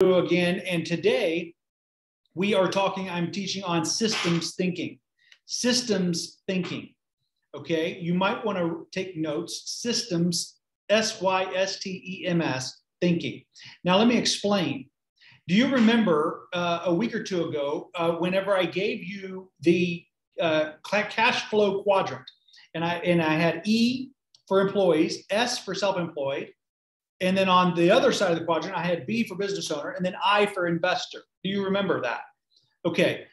again, and today we are talking, I'm teaching on systems thinking. Systems thinking. Okay, you might want to take notes. Systems, S Y S T E M S, thinking. Now, let me explain. Do you remember uh, a week or two ago, uh, whenever I gave you the uh, cash flow quadrant, and I and I had E for employees, S for self-employed, and then on the other side of the quadrant, I had B for business owner, and then I for investor. Do you remember that? Okay.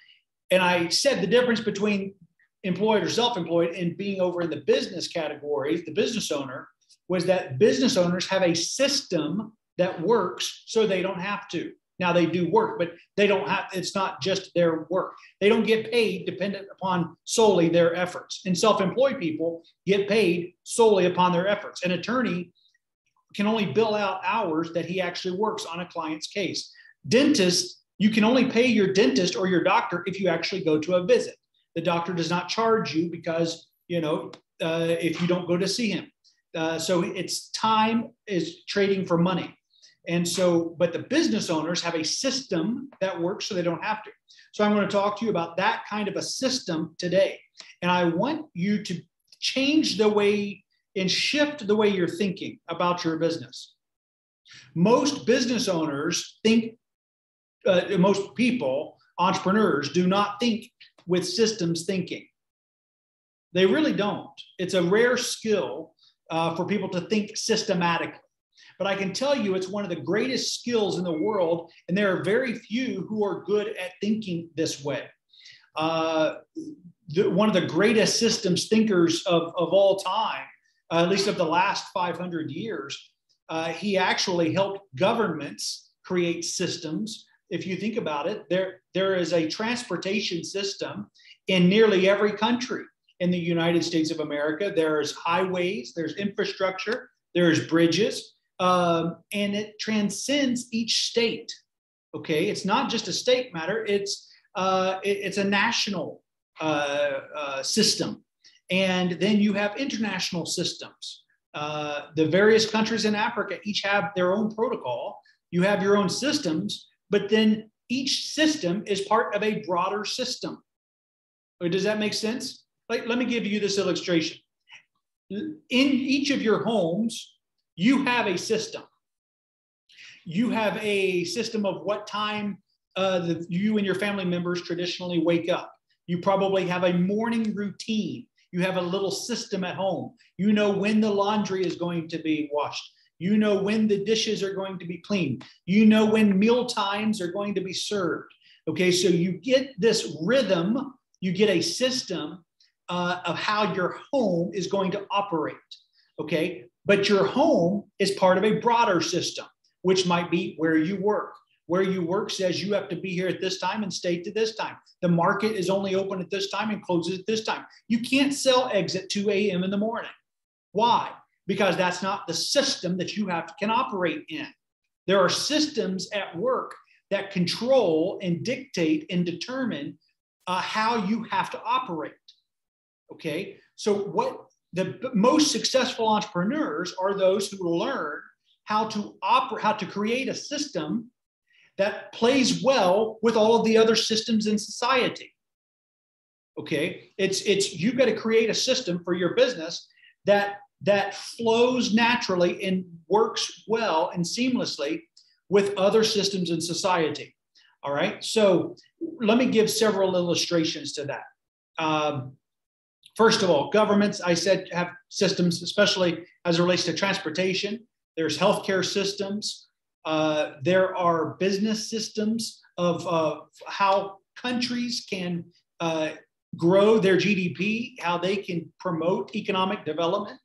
And I said the difference between employed or self-employed and being over in the business category, the business owner, was that business owners have a system that works so they don't have to. Now they do work, but they don't have, it's not just their work. They don't get paid dependent upon solely their efforts. And self employed people get paid solely upon their efforts. An attorney can only bill out hours that he actually works on a client's case. Dentists, you can only pay your dentist or your doctor if you actually go to a visit. The doctor does not charge you because, you know, uh, if you don't go to see him. Uh, so it's time is trading for money. And so, but the business owners have a system that works so they don't have to. So I'm going to talk to you about that kind of a system today. And I want you to change the way and shift the way you're thinking about your business. Most business owners think, uh, most people, entrepreneurs, do not think with systems thinking. They really don't. It's a rare skill uh, for people to think systematically. But I can tell you it's one of the greatest skills in the world, and there are very few who are good at thinking this way. Uh, the, one of the greatest systems thinkers of, of all time, uh, at least of the last 500 years, uh, he actually helped governments create systems. If you think about it, there, there is a transportation system in nearly every country in the United States of America. There's highways, there's infrastructure, there's bridges, um, and it transcends each state. Okay, it's not just a state matter; it's uh, it, it's a national uh, uh, system, and then you have international systems. Uh, the various countries in Africa each have their own protocol. You have your own systems, but then each system is part of a broader system. Does that make sense? Like, let me give you this illustration. In each of your homes, you have a system. You have a system of what time uh, the, you and your family members traditionally wake up. You probably have a morning routine. You have a little system at home. You know when the laundry is going to be washed. You know when the dishes are going to be cleaned. You know when meal times are going to be served. Okay, so you get this rhythm, you get a system uh, of how your home is going to operate. Okay, but your home is part of a broader system, which might be where you work. Where you work says you have to be here at this time and stay to this time. The market is only open at this time and closes at this time. You can't sell eggs at 2 a.m. in the morning. Why? Because that's not the system that you have can operate in. There are systems at work that control and dictate and determine uh, how you have to operate. Okay, so what the most successful entrepreneurs are those who learn how to operate, how to create a system that plays well with all of the other systems in society. Okay, it's it's you've got to create a system for your business that that flows naturally and works well and seamlessly with other systems in society. All right, so let me give several illustrations to that. Um, First of all, governments, I said, have systems, especially as it relates to transportation. There's healthcare systems. Uh, there are business systems of uh, how countries can uh, grow their GDP, how they can promote economic development.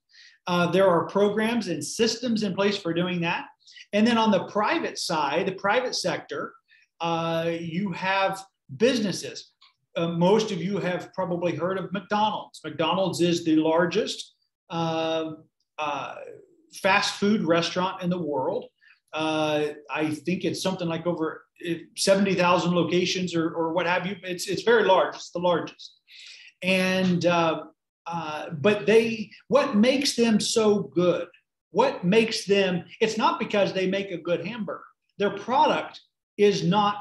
Uh, there are programs and systems in place for doing that. And then on the private side, the private sector, uh, you have businesses uh, most of you have probably heard of McDonald's. McDonald's is the largest fast food restaurant in the world. Uh, I think it's something like over uh, 70,000 locations or, or what have you. It's, it's very large, it's the largest. And, uh, but they, what makes them so good? What makes them, it's not because they make a good hamburger. Their product is not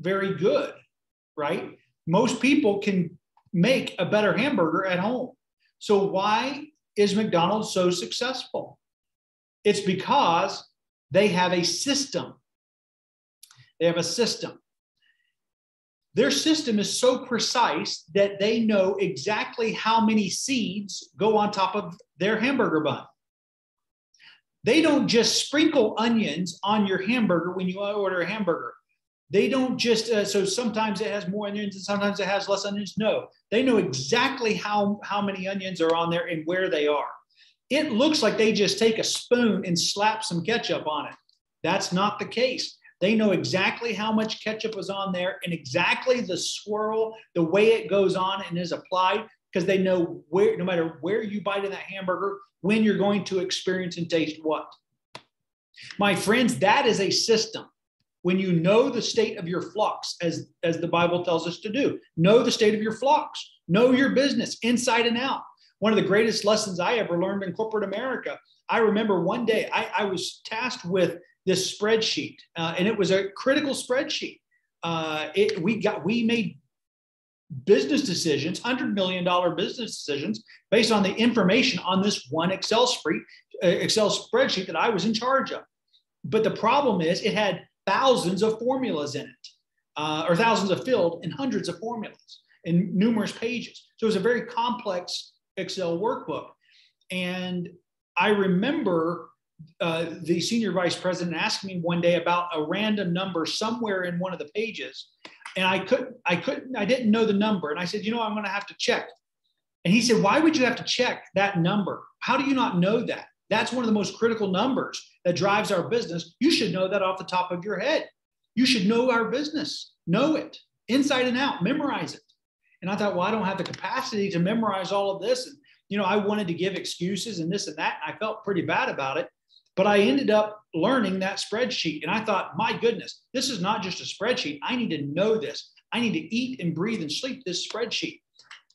very good, right? Most people can make a better hamburger at home. So, why is McDonald's so successful? It's because they have a system. They have a system. Their system is so precise that they know exactly how many seeds go on top of their hamburger bun. They don't just sprinkle onions on your hamburger when you order a hamburger. They don't just, uh, so sometimes it has more onions and sometimes it has less onions. No, they know exactly how, how many onions are on there and where they are. It looks like they just take a spoon and slap some ketchup on it. That's not the case. They know exactly how much ketchup is on there and exactly the swirl, the way it goes on and is applied, because they know where, no matter where you bite in that hamburger, when you're going to experience and taste what. My friends, that is a system. When you know the state of your flocks, as, as the Bible tells us to do, know the state of your flocks, know your business inside and out. One of the greatest lessons I ever learned in corporate America. I remember one day I, I was tasked with this spreadsheet, uh, and it was a critical spreadsheet. Uh, it, we got we made business decisions, hundred million dollar business decisions, based on the information on this one Excel spreadsheet, uh, Excel spreadsheet that I was in charge of. But the problem is, it had thousands of formulas in it, uh, or thousands of filled and hundreds of formulas in numerous pages. So it was a very complex Excel workbook, and I remember uh, the senior vice president asked me one day about a random number somewhere in one of the pages, and I couldn't, I couldn't, I didn't know the number, and I said, you know, I'm going to have to check. And he said, why would you have to check that number? How do you not know that? That's one of the most critical numbers that drives our business. You should know that off the top of your head. You should know our business, know it inside and out, memorize it. And I thought, well, I don't have the capacity to memorize all of this. And, you know, I wanted to give excuses and this and that. And I felt pretty bad about it. But I ended up learning that spreadsheet. And I thought, my goodness, this is not just a spreadsheet. I need to know this. I need to eat and breathe and sleep this spreadsheet.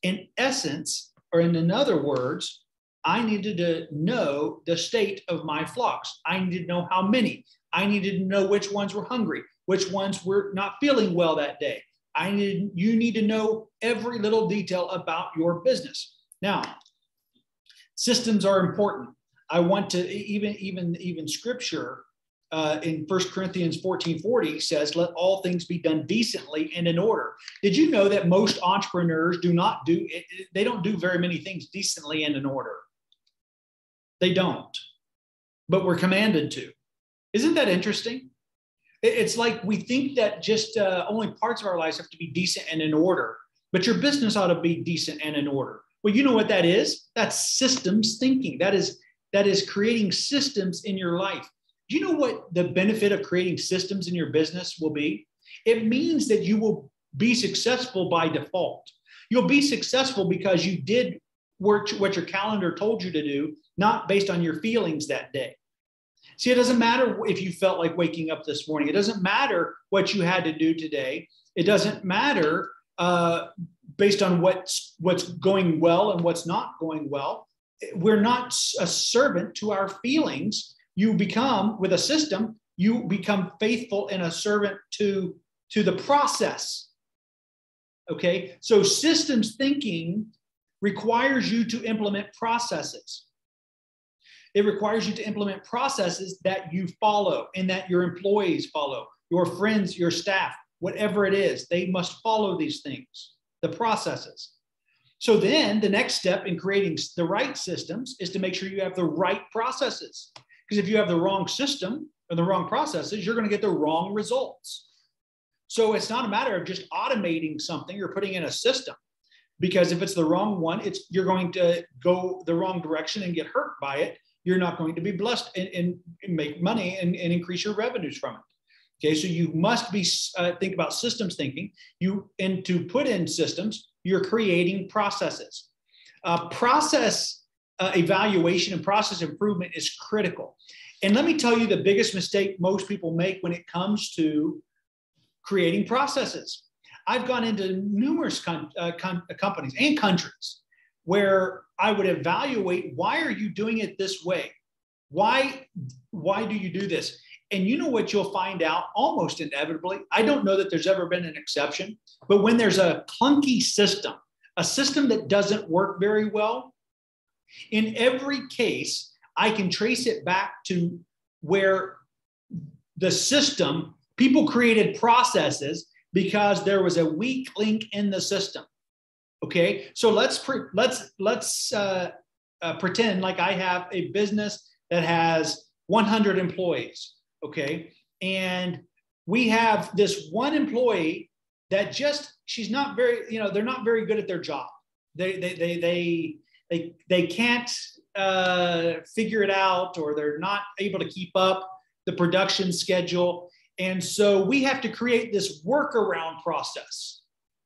In essence, or in other words, I needed to know the state of my flocks. I needed to know how many. I needed to know which ones were hungry, which ones were not feeling well that day. I need you need to know every little detail about your business. Now, systems are important. I want to even even even scripture uh, in First Corinthians 14 40 says, Let all things be done decently and in order. Did you know that most entrepreneurs do not do, they don't do very many things decently and in order? They don't, but we're commanded to. Isn't that interesting? It's like we think that just uh, only parts of our lives have to be decent and in order, but your business ought to be decent and in order. Well, you know what that is? That's systems thinking. That is that is creating systems in your life. Do you know what the benefit of creating systems in your business will be? It means that you will be successful by default. You'll be successful because you did work what your calendar told you to do, not based on your feelings that day. See, it doesn't matter if you felt like waking up this morning. It doesn't matter what you had to do today. It doesn't matter uh, based on what's what's going well and what's not going well we're not a servant to our feelings. You become with a system, you become faithful and a servant to, to the process. Okay, so systems thinking requires you to implement processes. It requires you to implement processes that you follow and that your employees follow, your friends, your staff, whatever it is, they must follow these things, the processes. So then the next step in creating the right systems is to make sure you have the right processes. Because if you have the wrong system or the wrong processes, you're going to get the wrong results. So it's not a matter of just automating something or putting in a system. Because if it's the wrong one, it's you're going to go the wrong direction and get hurt by it. You're not going to be blessed and, and make money and, and increase your revenues from it. Okay, so you must be uh, think about systems thinking. You and to put in systems, you're creating processes. Uh, process uh, evaluation and process improvement is critical. And let me tell you the biggest mistake most people make when it comes to creating processes. I've gone into numerous com- uh, com- companies and countries where I would evaluate why are you doing it this way? Why, why do you do this? And you know what you'll find out almost inevitably? I don't know that there's ever been an exception, but when there's a clunky system, a system that doesn't work very well, in every case, I can trace it back to where the system, people created processes because there was a weak link in the system. Okay, so let's pre- let's let's uh, uh, pretend like I have a business that has 100 employees. Okay, and we have this one employee that just she's not very you know they're not very good at their job. They they they they they, they can't uh, figure it out or they're not able to keep up the production schedule. And so we have to create this workaround process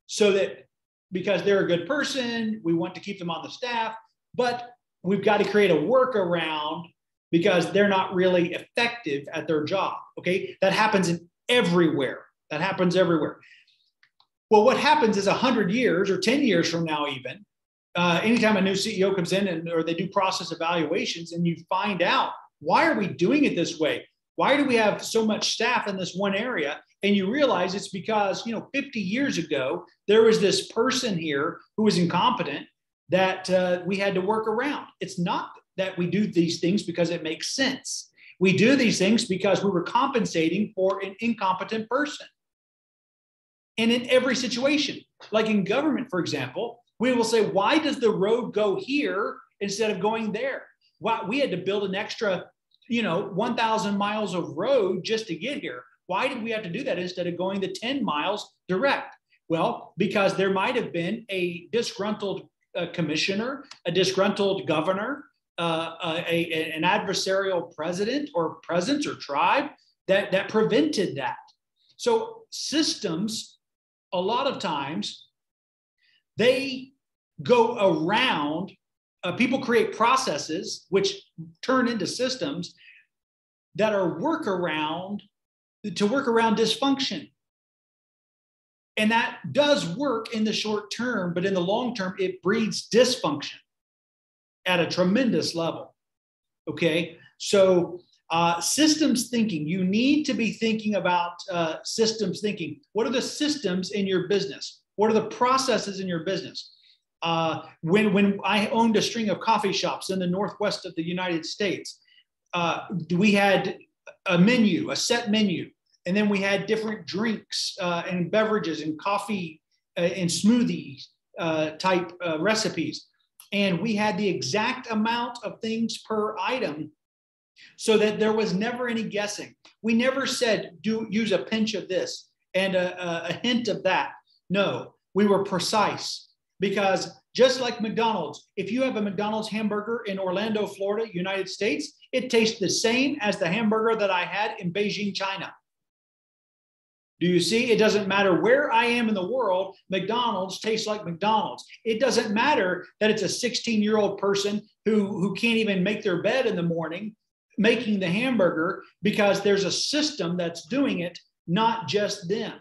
so that because they're a good person, we want to keep them on the staff, but we've got to create a workaround because they're not really effective at their job. Okay. That happens in everywhere. That happens everywhere. Well, what happens is 100 years or 10 years from now, even, uh, anytime a new CEO comes in and or they do process evaluations and you find out why are we doing it this way? Why do we have so much staff in this one area? And you realize it's because, you know, 50 years ago, there was this person here who was incompetent that uh, we had to work around. It's not that we do these things because it makes sense. We do these things because we were compensating for an incompetent person. And in every situation, like in government, for example, we will say, why does the road go here instead of going there? Why we had to build an extra you know, 1,000 miles of road just to get here. Why did we have to do that instead of going the 10 miles direct? Well, because there might have been a disgruntled uh, commissioner, a disgruntled governor, uh, uh a, a, an adversarial president or presence or tribe that, that prevented that. So, systems, a lot of times, they go around uh, people create processes which turn into systems that are workaround to work around dysfunction. And that does work in the short term, but in the long term, it breeds dysfunction at a tremendous level. Okay. So, uh, systems thinking, you need to be thinking about uh, systems thinking. What are the systems in your business? What are the processes in your business? Uh, when, when I owned a string of coffee shops in the Northwest of the United States, uh, we had a menu, a set menu, and then we had different drinks uh, and beverages and coffee uh, and smoothie uh, type uh, recipes. And we had the exact amount of things per item so that there was never any guessing. We never said, do use a pinch of this and a, a hint of that. No, we were precise because just like McDonald's, if you have a McDonald's hamburger in Orlando, Florida, United States, it tastes the same as the hamburger that I had in Beijing, China. Do you see? It doesn't matter where I am in the world, McDonald's tastes like McDonald's. It doesn't matter that it's a 16 year old person who, who can't even make their bed in the morning making the hamburger because there's a system that's doing it, not just them.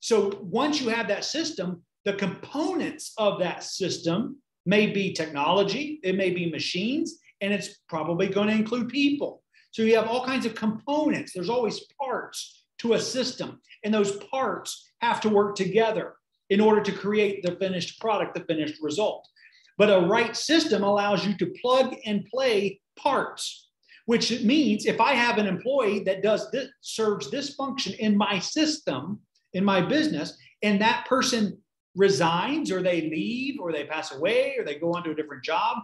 So once you have that system, the components of that system may be technology, it may be machines, and it's probably going to include people. So you have all kinds of components. There's always parts to a system, and those parts have to work together in order to create the finished product, the finished result. But a right system allows you to plug and play parts, which means if I have an employee that does this, serves this function in my system, in my business, and that person resigns or they leave or they pass away or they go on to a different job,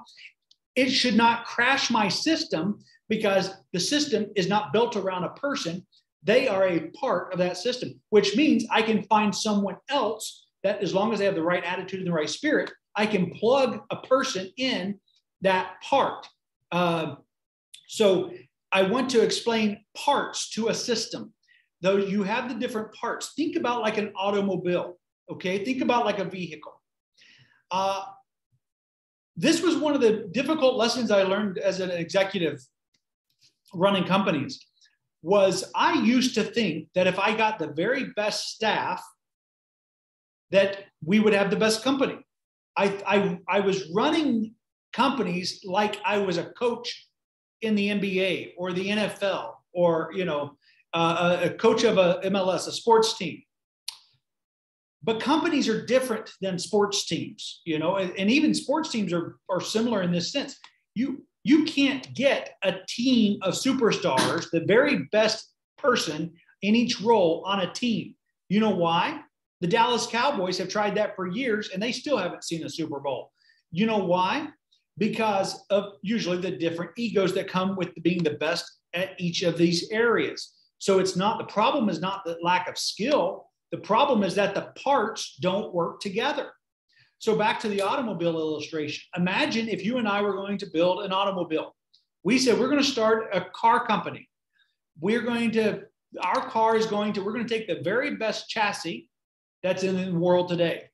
it should not crash my system because the system is not built around a person. They are a part of that system, which means I can find someone else that, as long as they have the right attitude and the right spirit, I can plug a person in that part. Uh, so I want to explain parts to a system. Though you have the different parts, think about like an automobile. Okay, think about like a vehicle. Uh, this was one of the difficult lessons I learned as an executive running companies was I used to think that if I got the very best staff, that we would have the best company. I, I, I was running companies like I was a coach in the NBA or the NFL or you know uh, a coach of a MLS, a sports team. But companies are different than sports teams, you know, and, and even sports teams are, are similar in this sense. You you can't get a team of superstars, the very best person in each role on a team. You know why? The Dallas Cowboys have tried that for years and they still haven't seen a Super Bowl. You know why? Because of usually the different egos that come with being the best at each of these areas. So it's not the problem is not the lack of skill. The problem is that the parts don't work together. So back to the automobile illustration. Imagine if you and I were going to build an automobile. We said we're going to start a car company. We're going to our car is going to we're going to take the very best chassis that's in the world today.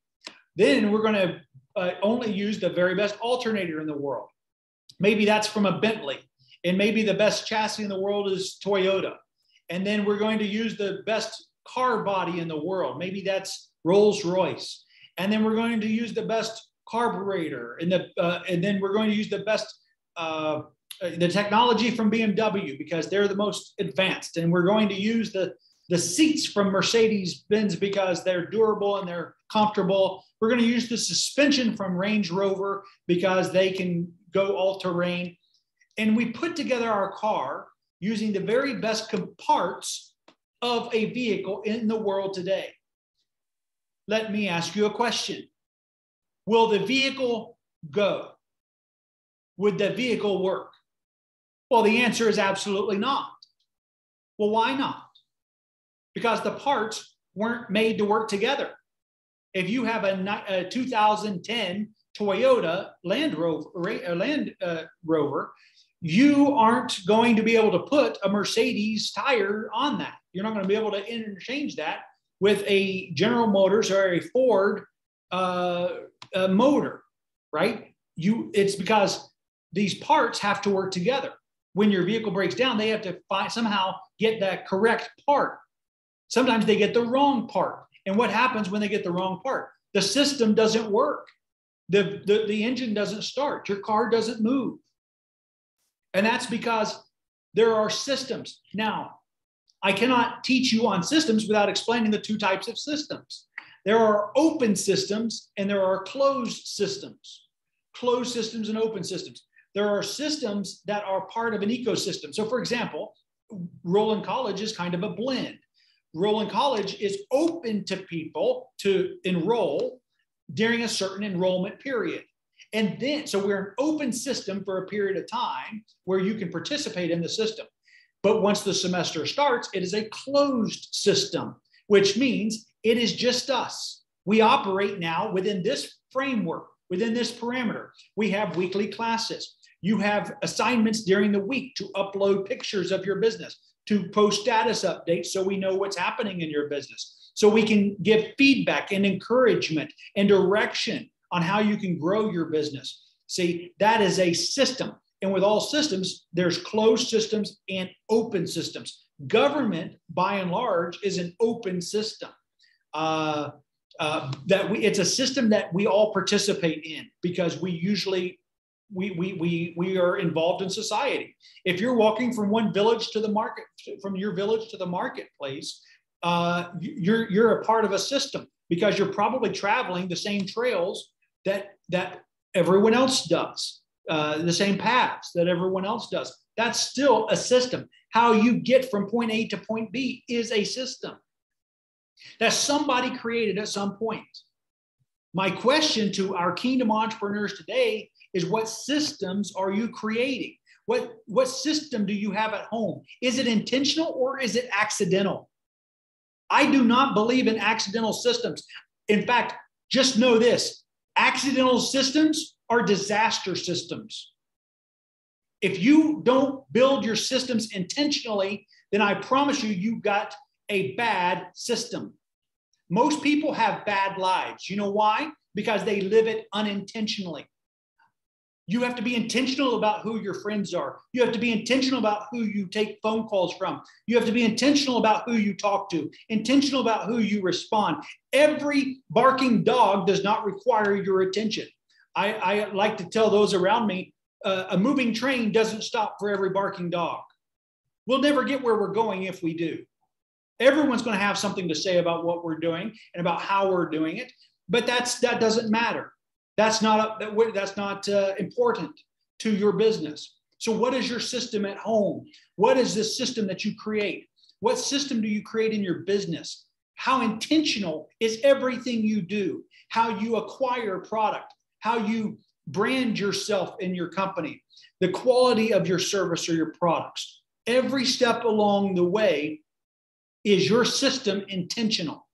Then we're going to uh, only use the very best alternator in the world. Maybe that's from a Bentley, and maybe the best chassis in the world is Toyota. And then we're going to use the best car body in the world. Maybe that's Rolls Royce. And then we're going to use the best carburetor, and the uh, and then we're going to use the best uh, the technology from BMW because they're the most advanced, and we're going to use the the seats from Mercedes Benz because they're durable and they're comfortable. We're going to use the suspension from Range Rover because they can go all terrain. And we put together our car using the very best parts of a vehicle in the world today. Let me ask you a question Will the vehicle go? Would the vehicle work? Well, the answer is absolutely not. Well, why not? because the parts weren't made to work together. If you have a, a 2010 Toyota Land Rover, uh, Land uh, Rover, you aren't going to be able to put a Mercedes tire on that. You're not going to be able to interchange that with a General Motors or a Ford uh, uh, motor, right? You, it's because these parts have to work together. When your vehicle breaks down, they have to find somehow get that correct part. Sometimes they get the wrong part. And what happens when they get the wrong part? The system doesn't work. The, the, the engine doesn't start. Your car doesn't move. And that's because there are systems. Now, I cannot teach you on systems without explaining the two types of systems. There are open systems and there are closed systems. Closed systems and open systems. There are systems that are part of an ecosystem. So, for example, Rollan College is kind of a blend. Rollan College is open to people to enroll during a certain enrollment period. And then, so we're an open system for a period of time where you can participate in the system. But once the semester starts, it is a closed system, which means it is just us. We operate now within this framework, within this parameter. We have weekly classes. You have assignments during the week to upload pictures of your business to post status updates so we know what's happening in your business. So we can give feedback and encouragement and direction on how you can grow your business. See, that is a system. And with all systems, there's closed systems and open systems. Government, by and large, is an open system. Uh, uh, that we, it's a system that we all participate in because we usually we, we, we, we are involved in society. If you're walking from one village to the market, from your village to the marketplace, uh, you're, you're a part of a system because you're probably traveling the same trails that, that everyone else does, uh, the same paths that everyone else does. That's still a system. How you get from point A to point B is a system that somebody created at some point. My question to our kingdom entrepreneurs today is what systems are you creating? What, what system do you have at home? Is it intentional or is it accidental? I do not believe in accidental systems. In fact, just know this accidental systems are disaster systems. If you don't build your systems intentionally, then I promise you, you got a bad system. Most people have bad lives. You know why? Because they live it unintentionally. You have to be intentional about who your friends are. You have to be intentional about who you take phone calls from. You have to be intentional about who you talk to, intentional about who you respond. Every barking dog does not require your attention. I, I like to tell those around me uh, a moving train doesn't stop for every barking dog. We'll never get where we're going if we do. Everyone's going to have something to say about what we're doing and about how we're doing it, but that's that doesn't matter. That's not a, that's not uh, important to your business. So, what is your system at home? What is this system that you create? What system do you create in your business? How intentional is everything you do? How you acquire product? How you brand yourself in your company? The quality of your service or your products? Every step along the way is your system intentional?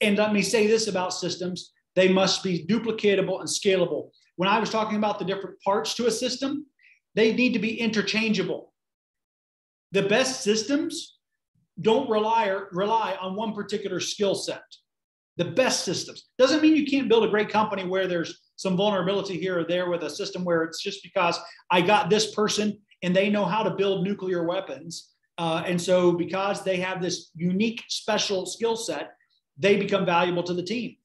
And let me say this about systems they must be duplicatable and scalable. When I was talking about the different parts to a system, they need to be interchangeable. The best systems don't rely, rely on one particular skill set. The best systems doesn't mean you can't build a great company where there's some vulnerability here or there with a system where it's just because I got this person and they know how to build nuclear weapons uh, and so, because they have this unique, special skill set, they become valuable to the team.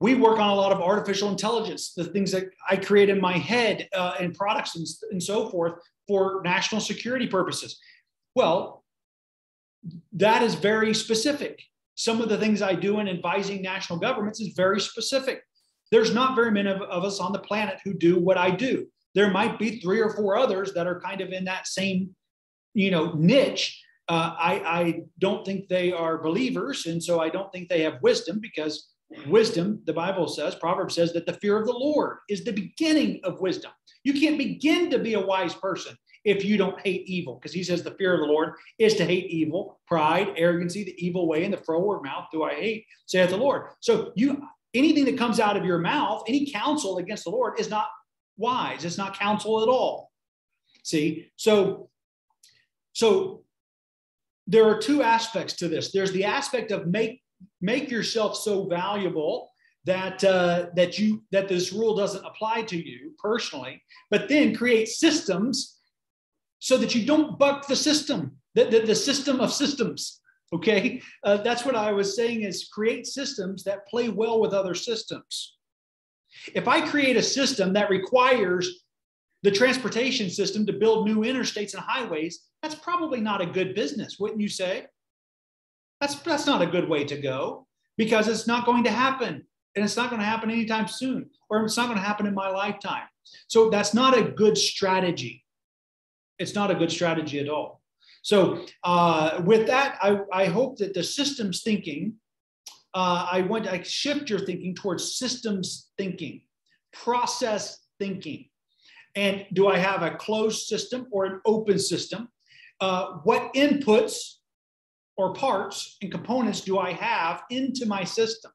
We work on a lot of artificial intelligence, the things that I create in my head uh, and products and, and so forth for national security purposes. Well, that is very specific. Some of the things I do in advising national governments is very specific. There's not very many of, of us on the planet who do what I do. There might be three or four others that are kind of in that same you know, niche, uh, I, I don't think they are believers. And so I don't think they have wisdom because wisdom, the Bible says, Proverbs says that the fear of the Lord is the beginning of wisdom. You can't begin to be a wise person if you don't hate evil, because he says the fear of the Lord is to hate evil, pride, arrogancy, the evil way, and the froward mouth do I hate, saith the Lord. So you anything that comes out of your mouth, any counsel against the Lord is not wise. It's not counsel at all. See, so so there are two aspects to this. There's the aspect of make make yourself so valuable that uh, that you that this rule doesn't apply to you personally, but then create systems so that you don't buck the system, the, the, the system of systems. Okay, uh, that's what I was saying is create systems that play well with other systems. If I create a system that requires the transportation system to build new interstates and highways, that's probably not a good business, wouldn't you say? That's, that's not a good way to go because it's not going to happen. And it's not going to happen anytime soon, or it's not going to happen in my lifetime. So that's not a good strategy. It's not a good strategy at all. So uh, with that, I, I hope that the systems thinking, uh, I want to shift your thinking towards systems thinking, process thinking. And do I have a closed system or an open system? Uh, what inputs or parts and components do I have into my system?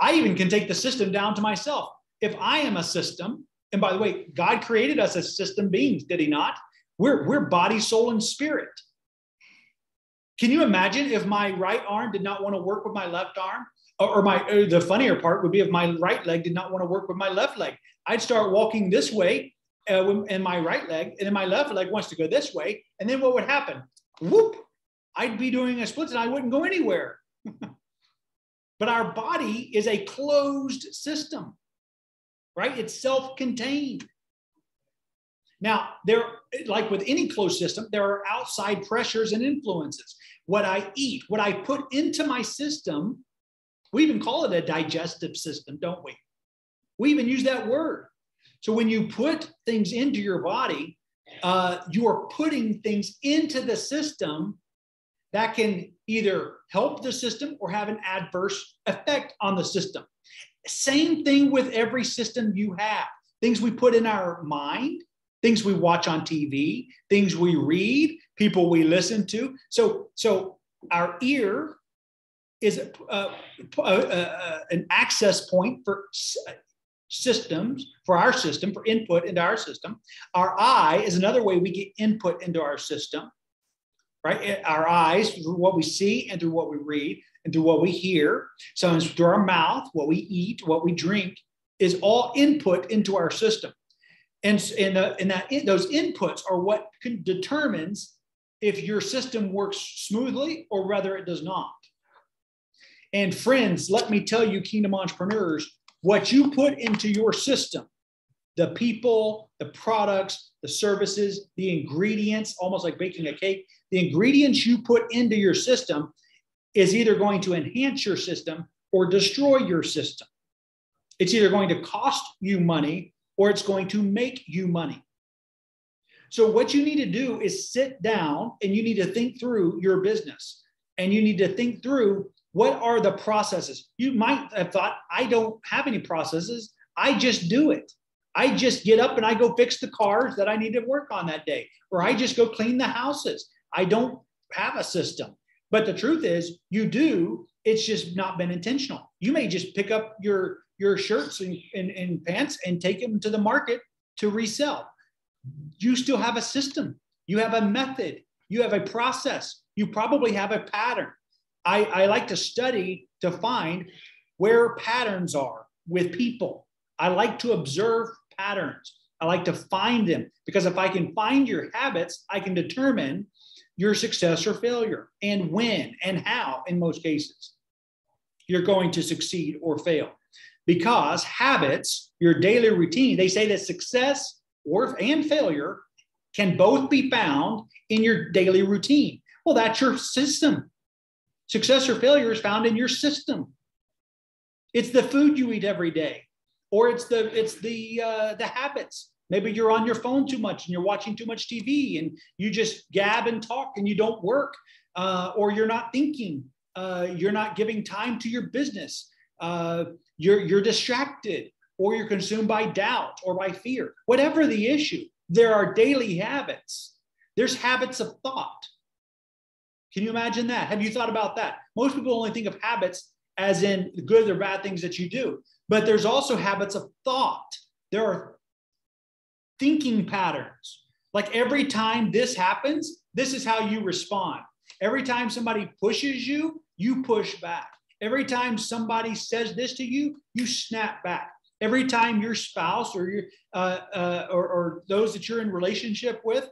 I even can take the system down to myself. If I am a system, and by the way, God created us as system beings, did He not? We're, we're body, soul, and spirit. Can you imagine if my right arm did not want to work with my left arm? Or, my or the funnier part would be if my right leg did not want to work with my left leg. I'd start walking this way uh, in my right leg, and then my left leg wants to go this way. And then what would happen? Whoop! I'd be doing a split and I wouldn't go anywhere. but our body is a closed system, right? It's self contained. Now, there, like with any closed system, there are outside pressures and influences. What I eat, what I put into my system, we even call it a digestive system, don't we? We even use that word. So when you put things into your body, uh, you are putting things into the system that can either help the system or have an adverse effect on the system. Same thing with every system you have. Things we put in our mind, things we watch on TV, things we read, people we listen to. So, so our ear is a, a, a, an access point for systems for our system, for input into our system. Our eye is another way we get input into our system, right? Our eyes, through what we see and through what we read and through what we hear. Sometimes through our mouth, what we eat, what we drink is all input into our system. And, and, uh, and that those inputs are what determines if your system works smoothly or whether it does not. And friends, let me tell you, kingdom entrepreneurs, what you put into your system the people, the products, the services, the ingredients, almost like baking a cake, the ingredients you put into your system is either going to enhance your system or destroy your system. It's either going to cost you money or it's going to make you money. So, what you need to do is sit down and you need to think through your business and you need to think through what are the processes. You might have thought, I don't have any processes, I just do it. I just get up and I go fix the cars that I need to work on that day, or I just go clean the houses. I don't have a system. But the truth is, you do. It's just not been intentional. You may just pick up your your shirts and, and, and pants and take them to the market to resell. You still have a system. You have a method. You have a process. You probably have a pattern. I, I like to study to find where patterns are with people. I like to observe patterns. I like to find them because if I can find your habits, I can determine your success or failure and when and how, in most cases, you're going to succeed or fail. Because habits, your daily routine, they say that success or and failure can both be found in your daily routine. Well, that's your system. Success or failure is found in your system. It's the food you eat every day or it's the it's the uh, the habits maybe you're on your phone too much and you're watching too much tv and you just gab and talk and you don't work uh, or you're not thinking uh, you're not giving time to your business uh, you're you're distracted or you're consumed by doubt or by fear. Whatever the issue there are daily habits. There's habits of thought. Can you imagine that? Have you thought about that? Most people only think of habits as in good or bad things that you do but there's also habits of thought. There are thinking patterns. Like every time this happens, this is how you respond. Every time somebody pushes you, you push back. Every time somebody says this to you, you snap back. Every time your spouse or your uh, uh, or, or those that you're in relationship with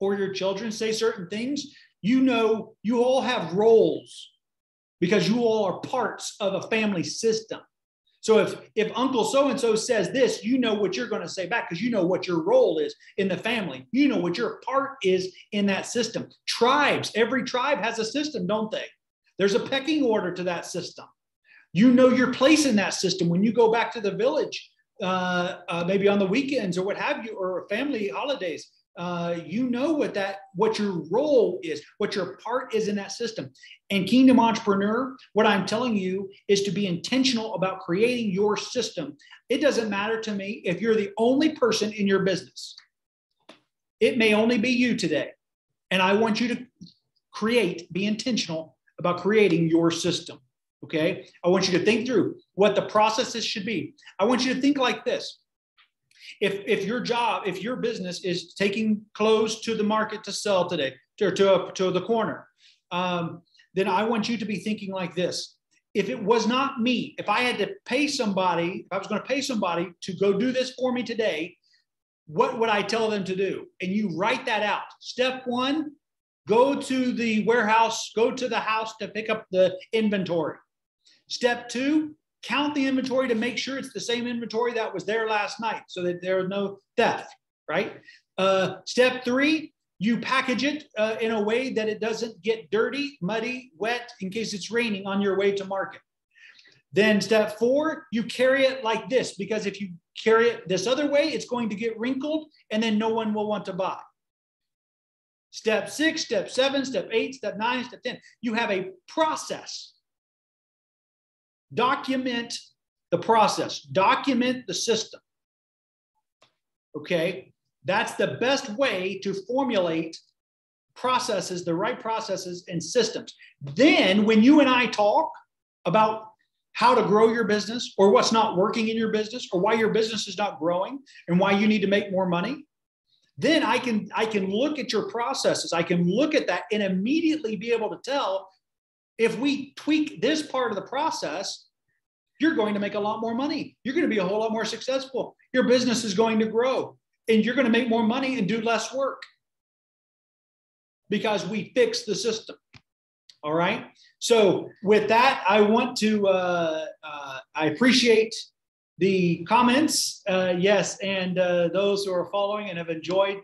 or your children say certain things, you know you all have roles because you all are parts of a family system. So if if Uncle so and so says this, you know what you're going to say back because you know what your role is in the family. You know what your part is in that system. Tribes, every tribe has a system, don't they? There's a pecking order to that system. You know your place in that system when you go back to the village, uh, uh, maybe on the weekends or what have you, or family holidays uh, you know what that what your role is what your part is in that system. And kingdom entrepreneur what i'm telling you is to be intentional about creating your system. It doesn't matter to me if you're the only person in your business. It may only be you today. And i want you to create be intentional about creating your system okay? I want you to think through what the processes should be. I want you to think like this if if your job, if your business is taking clothes to the market to sell today, to to, to the corner, um, then I want you to be thinking like this. If it was not me, if I had to pay somebody, if I was going to pay somebody to go do this for me today, what would I tell them to do? And you write that out. Step one, go to the warehouse, go to the house to pick up the inventory. Step two, count the inventory to make sure it's the same inventory that was there last night so that there's no theft, right? Uh, step three, you package it uh, in a way that it doesn't get dirty, muddy, wet in case it's raining on your way to market. Then step four, you carry it like this because if you carry it this other way, it's going to get wrinkled and then no one will want to buy. Step six, step seven, step eight, step nine, step 10. You have a process document the process, document the system. Okay, that's the best way to formulate processes, the right processes and systems. Then, when you and I talk about how to grow your business or what's not working in your business or why your business is not growing and why you need to make more money, then I can I can look at your processes. I can look at that and immediately be able to tell if we tweak this part of the process, you're going to make a lot more money. You're going to be a whole lot more successful. Your business is going to grow and you're going to make more money and do less work because we fix the system. All right. So, with that, I want to, uh, uh, I appreciate the comments, uh, yes, and uh, those who are following and have enjoyed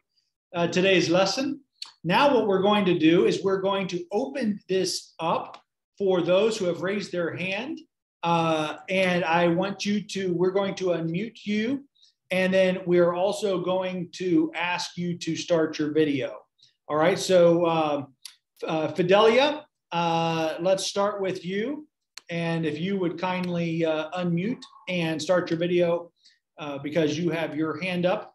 uh, today's lesson. Now, what we're going to do is we're going to open this up for those who have raised their hand. Uh, and I want you to, we're going to unmute you. And then we're also going to ask you to start your video. All right. So, um, uh, Fidelia, uh, let's start with you. And if you would kindly uh, unmute and start your video uh, because you have your hand up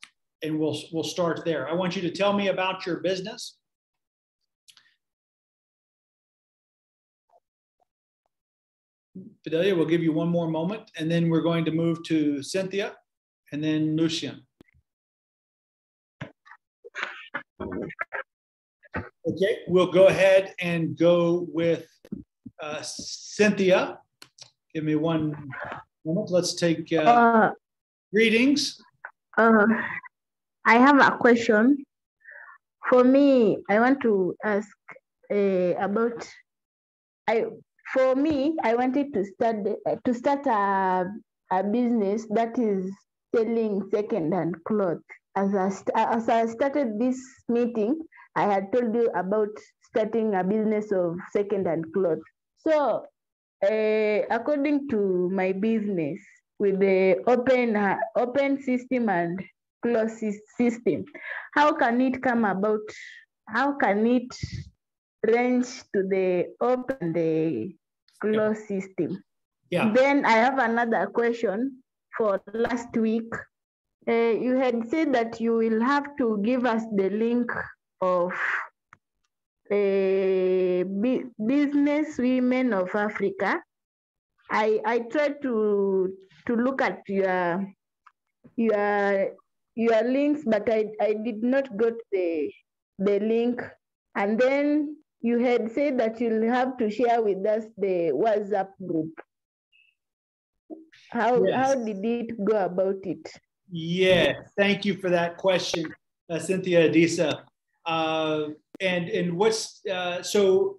and we'll, we'll start there. I want you to tell me about your business. Fidelia, we'll give you one more moment and then we're going to move to Cynthia and then Lucian. Okay, we'll go ahead and go with uh, Cynthia. Give me one moment. Let's take uh, uh, greetings. Uh, I have a question. For me, I want to ask uh, about. I for me, I wanted to start to start a a business that is selling second-hand clothes. As I, as I started this meeting, I had told you about starting a business of second-hand clothes. So, uh, according to my business, with the open uh, open system and closed system, how can it come about? How can it range to the open the closed yeah. system? Yeah. Then I have another question for last week. Uh, you had said that you will have to give us the link of uh, business women of Africa. I I tried to to look at your your your links, but I, I did not get the the link. And then you had said that you'll have to share with us the WhatsApp group. How, yes. how did it go about it? Yeah, thank you for that question, uh, Cynthia Adisa. Uh, and and what's uh, so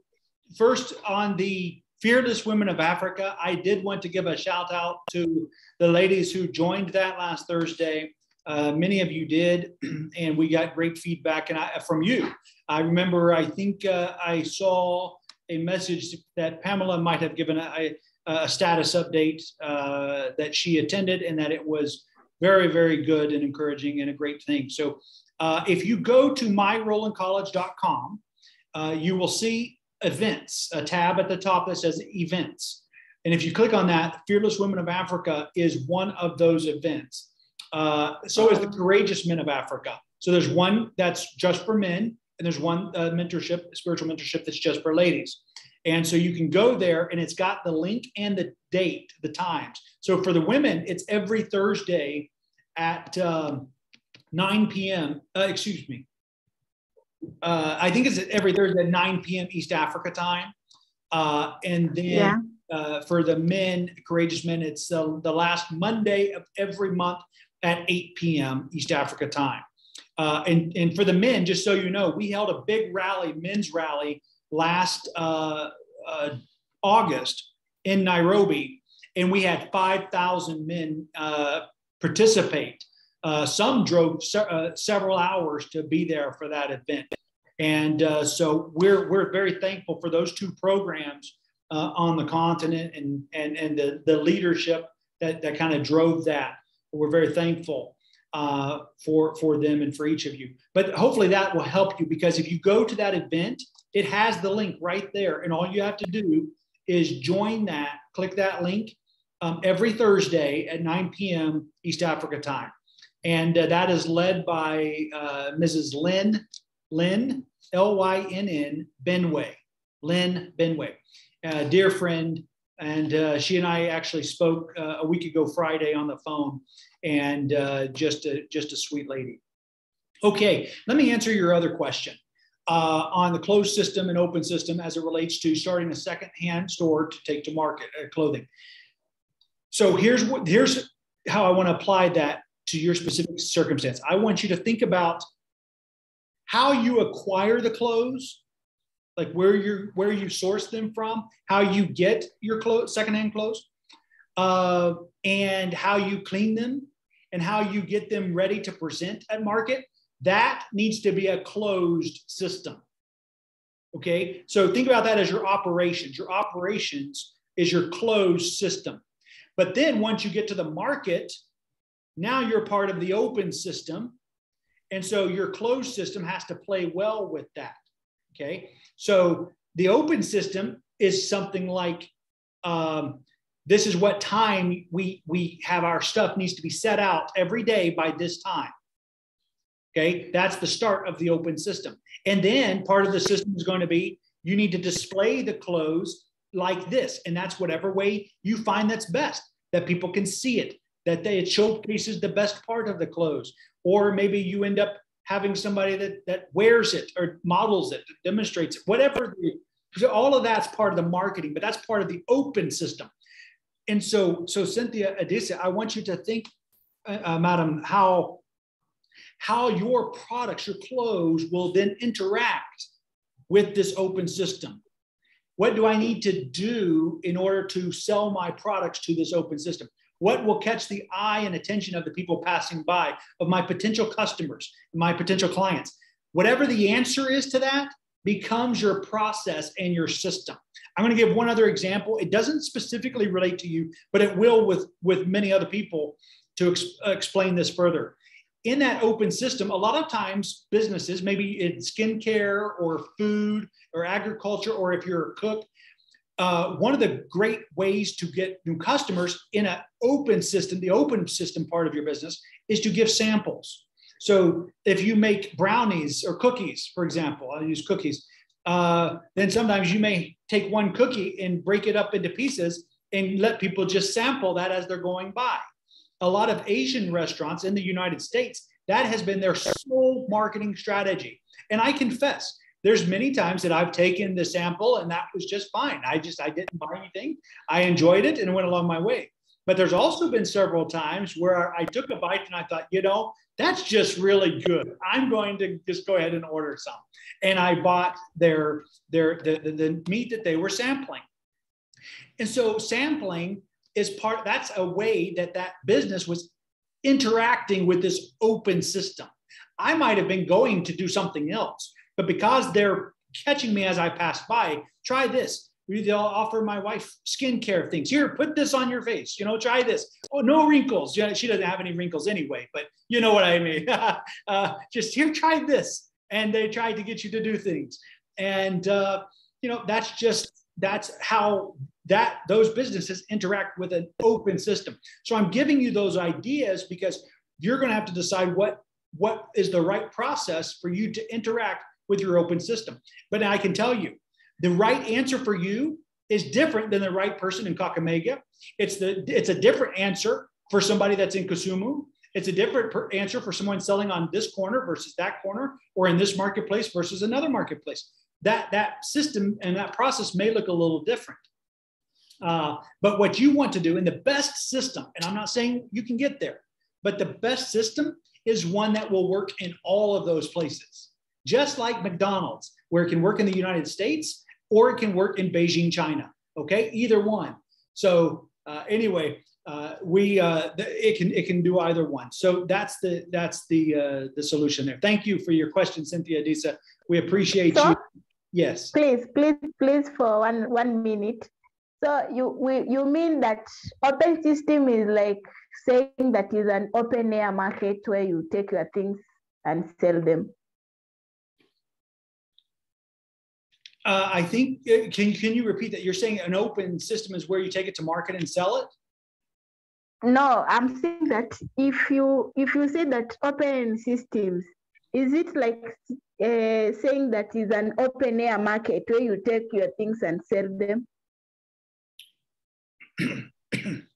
first on the Fearless Women of Africa, I did want to give a shout out to the ladies who joined that last Thursday. Uh, many of you did, and we got great feedback and I, from you. I remember, I think uh, I saw a message that Pamela might have given a, a status update uh, that she attended and that it was very, very good and encouraging and a great thing. So uh, if you go to myrollancollege.com, uh, you will see events, a tab at the top that says events. And if you click on that, Fearless Women of Africa is one of those events. Uh, so is the Courageous Men of Africa. So there's one that's just for men, and there's one uh, mentorship, spiritual mentorship that's just for ladies. And so you can go there and it's got the link and the date, the times. So for the women, it's every Thursday at um, 9 p.m. Uh, excuse me. Uh, I think it's every Thursday at 9 p.m. East Africa time. Uh, and then yeah. Uh, for the men, courageous men, it's the last Monday of every month at 8 p.m. East Africa time. Uh, and, and for the men, just so you know, we held a big rally, men's rally last uh, uh, August in Nairobi, and we had 5,000 men uh, participate. Uh, some drove se- uh, several hours to be there for that event. And so we're, we're very thankful for those two programs on the continent and, and, and the, the leadership that, that kind of drove that. We're very thankful uh, for for them and for each of you. But hopefully that will help you because if you go to that event it has the link right there. And all you have to do is join that, click that link um, every Thursday at 9 p.m. East Africa time. And uh, that is led by uh, Mrs. Lynn, Lynn, L Y N N, Benway, Lynn Benway, a dear friend. And uh, she and I actually spoke uh, a week ago Friday on the phone, and uh, just a just a sweet lady. Okay, let me answer your other question uh, on the closed system and open system as it relates to starting a second-hand store to take to market uh, clothing. So here's what here's how I want to apply that to your specific circumstance. I want you to think about how you acquire the clothes, like where you where you source them from, how you get your clothes, secondhand clothes. uh, and how you clean them and how you get them ready to present at market, that needs to be a closed system. Okay, so think about that as your operations. Your operations is your closed system. But then once you get to the market, now you're part of the open system. And so your closed system has to play well with that. Okay. So the open system is something like um, this is what time we, we have our stuff needs to be set out every day by this time. Okay. That's the start of the open system. And then part of the system is going to be you need to display the clothes like this. And that's whatever way you find that's best, that people can see it, that they, it showcases the best part of the clothes. Or maybe you end up having somebody that, that wears it or models it, demonstrates it, whatever. All of that's part of the marketing, but that's part of the open system. And so, so Cynthia Adisa, I want you to think, uh, uh, Madam, how how your products, your clothes will then interact with this open system. What do I need to do in order to sell my products to this open system? What will catch the eye and attention of the people passing by, of my potential customers, my potential clients? Whatever the answer is to that becomes your process and your system. I'm going to give one other example. It doesn't specifically relate to you, but it will with, with many other people to ex- uh, explain this further. In that open system, a lot of times businesses, maybe in skincare or food or agriculture, or if you're a cook, uh, one of the great ways to get new customers in an open system, the open system part of your business, is to give samples. So if you make brownies or cookies, for example, I'll use cookies, uh, then sometimes you may take one cookie and break it up into pieces and let people just sample that as they're going by. A lot of Asian restaurants in the United States, that has been their sole marketing strategy. And I confess, there's many times that I've taken the sample and that was just fine. I just I didn't buy anything. I enjoyed it and it went along my way. But there's also been several times where I took a bite and I thought, you know, that's just really good. I'm going to just go ahead and order some. And I bought their their the, the, the meat that they were sampling. And so sampling is part that's a way that that business was interacting with this open system. I might have been going to do something else, but because they're catching me as I pass by, try this. They'll offer my wife skincare things. Here, put this on your face. You know, try this. Oh, no wrinkles. Yeah, she doesn't have any wrinkles anyway, but you know what I mean. uh, just here, try this. And they try to get you to do things. And uh, you know, that's just that's how that those businesses interact with an open system. So I'm giving you those ideas because you're going to have to decide what what is the right process for you to interact with your open system. But I can tell you, the right answer for you is different than the right person in Kakamega. It's the it's a different answer for somebody that's in Kisumu. It's a different answer for someone selling on this corner versus that corner, or in this marketplace versus another marketplace. That that system and that process may look a little different. Uh, but what you want to do in the best system, and I'm not saying you can get there, but the best system is one that will work in all of those places just like McDonald's, where it can work in the United States or it can work in Beijing, China. Okay, either one. So uh, anyway, uh, we uh, it can it can do either one. So that's the that's the uh, the solution there. Thank you for your question, Cynthia Disa. We appreciate so, you. Yes. Please, please, please, for one one minute. So you we, you mean that open system is like saying that is an open air market where you take your things and sell them. Uh, I think, uh, can, can you repeat that? You're saying an open system is where you take it to market and sell it? No, I'm saying that if you if you say that open systems, is it like uh, saying that is an open air market where you take your things and sell them?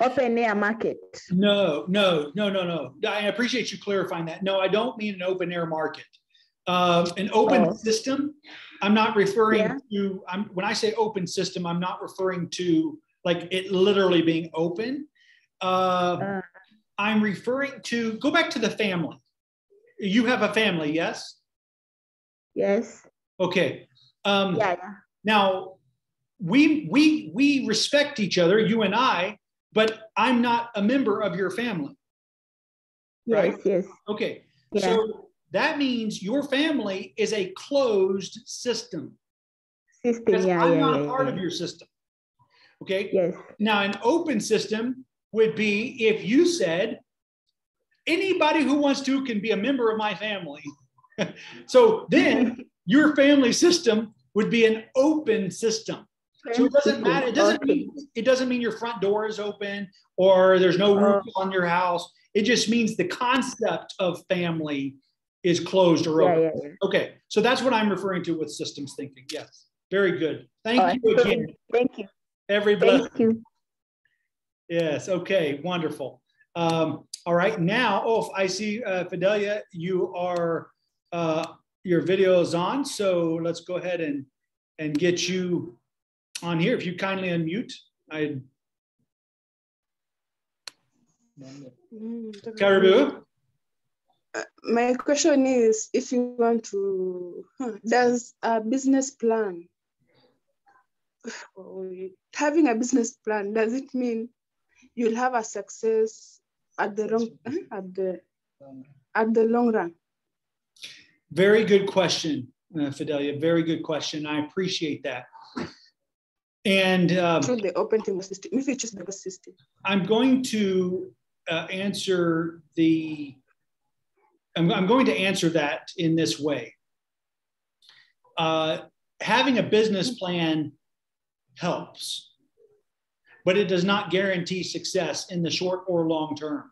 open air market. No, no, no, no, no. I appreciate you clarifying that. No, I don't mean an open air market. Uh, an open oh. system I'm not referring yeah. to, I'm, when I say open system, I'm not referring to like it literally being open. Uh, uh, I'm referring to, go back to the family. You have a family, yes? Yes. Okay. Um, yeah, yeah. Now, we we we respect each other, you and I, but I'm not a member of your family. Right? Yes, yes. Okay. Yeah. So that means your family is a closed system. System, Because yeah, I'm yeah, not yeah, a part yeah. of your system. Okay. Yes. Now, an open system would be if you said, anybody who wants to can be a member of my family. so then your family system would be an open system. So it doesn't matter. It doesn't mean it doesn't mean your front door is open or there's no roof on your house. It just means the concept of family is closed or open. yeah, yeah. Okay, so that's what I'm referring to with systems thinking. Yes, very good. Thank All right. you again, Thank you. Everybody. Thank you. Yes. Okay. Wonderful. Um, all right. Now, oh, I see, uh, Fidelia, you are uh, your video is on. So let's go ahead and and get you on here. If you kindly unmute, I Karibu. My question is if you want to, does a business plan, having a business plan, does it mean you'll have a success at the wrong, at the, at the long run? Very good question, uh, Fidelia. Very good question. I appreciate that. And um, Through the open system, if you choose the system. I'm going to uh, answer the, I'm, I'm going to answer that in this way. Uh, having a business plan helps, but it does not guarantee success in the short or long term.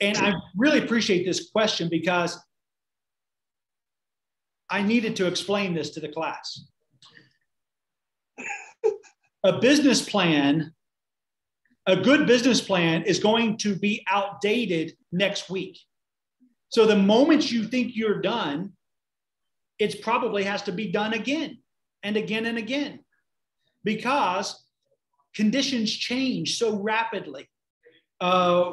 And I really appreciate this question because I needed to explain this to the class. A business plan a good business plan is going to be outdated next week. So the moment you think you're done, it probably has to be done again and again and again because conditions change so rapidly. Uh,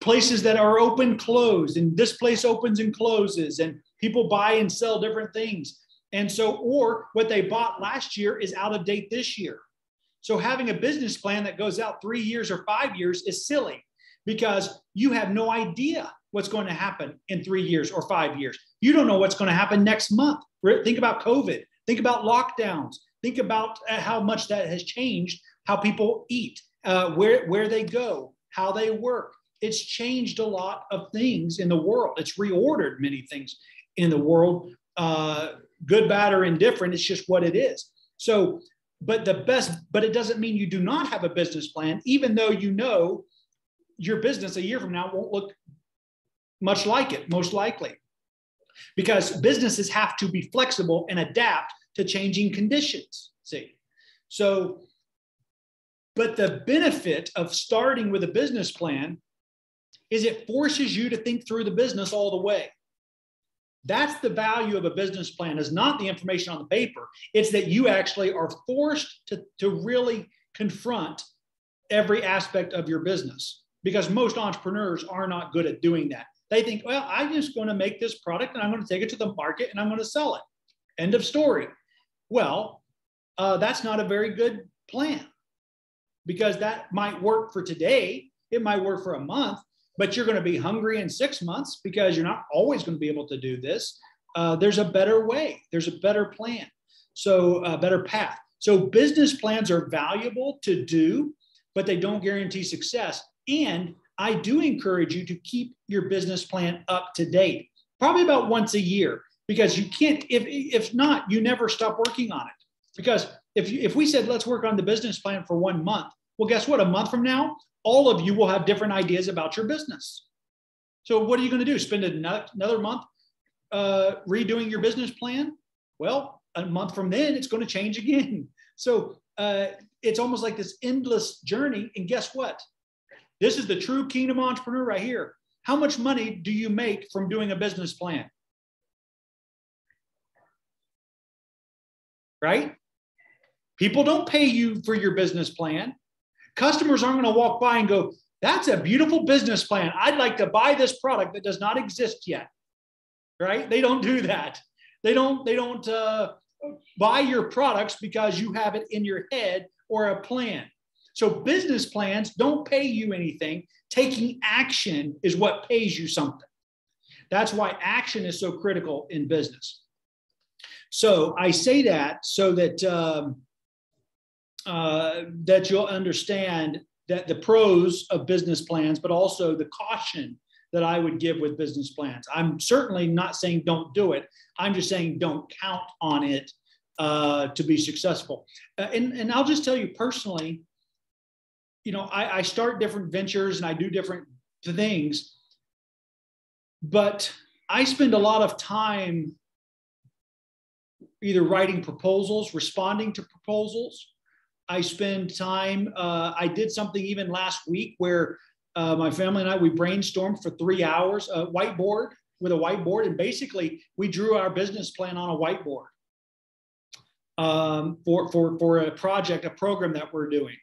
places that are open close, and this place opens and closes, and people buy and sell different things. And so, or what they bought last year is out of date this year. So having a business plan that goes out three years or five years is silly because you have no idea what's going to happen in three years or five years. You don't know what's going to happen next month. Think about COVID. Think about lockdowns. Think about uh, how much that has changed how people eat, uh, where, where they go, how they work. It's changed a lot of things in the world. It's reordered many things in the world, uh, good, bad, or indifferent. It's just what it is. So but the best but it doesn't mean you do not have a business plan even though you know your business a year from now won't look much like it most likely because businesses have to be flexible and adapt to changing conditions see so but the benefit of starting with a business plan is it forces you to think through the business all the way that's the value of a business plan is not the information on the paper. It's that you actually are forced to, to really confront every aspect of your business because most entrepreneurs are not good at doing that. They think, well, I'm just going to make this product and I'm going to take it to the market and I'm going to sell it. End of story. Well, uh, that's not a very good plan because that might work for today. It might work for a month, but you're going to be hungry in six months because you're not always going to be able to do this. Uh, there's a better way, there's a better plan, so a better path. So, business plans are valuable to do, but they don't guarantee success. And I do encourage you to keep your business plan up to date, probably about once a year, because you can't, if, if not, you never stop working on it. Because if, you, if we said, let's work on the business plan for one month, well, guess what? A month from now, all of you will have different ideas about your business. So, what are you going to do? Spend another month uh, redoing your business plan? Well, a month from then, it's going to change again. So, uh, it's almost like this endless journey. And guess what? This is the true kingdom entrepreneur right here. How much money do you make from doing a business plan? Right? People don't pay you for your business plan. Customers aren't going to walk by and go, That's a beautiful business plan. I'd like to buy this product that does not exist yet. Right? They don't do that. They don't, they don't uh, buy your products because you have it in your head or a plan. So business plans don't pay you anything. Taking action is what pays you something. That's why action is so critical in business. So I say that so that um, uh, that you'll understand that the pros of business plans, but also the caution that I would give with business plans. I'm certainly not saying don't do it. I'm just saying don't count on it uh, to be successful. Uh, and, and I'll just tell you personally, you know, I, I start different ventures and I do different things, but I spend a lot of time either writing proposals, responding to proposals. I spend time, uh, I did something even last week where uh, my family and I, we brainstormed for three hours, a whiteboard with a whiteboard. And basically we drew our business plan on a whiteboard um, for, for, for a project, a program that we're doing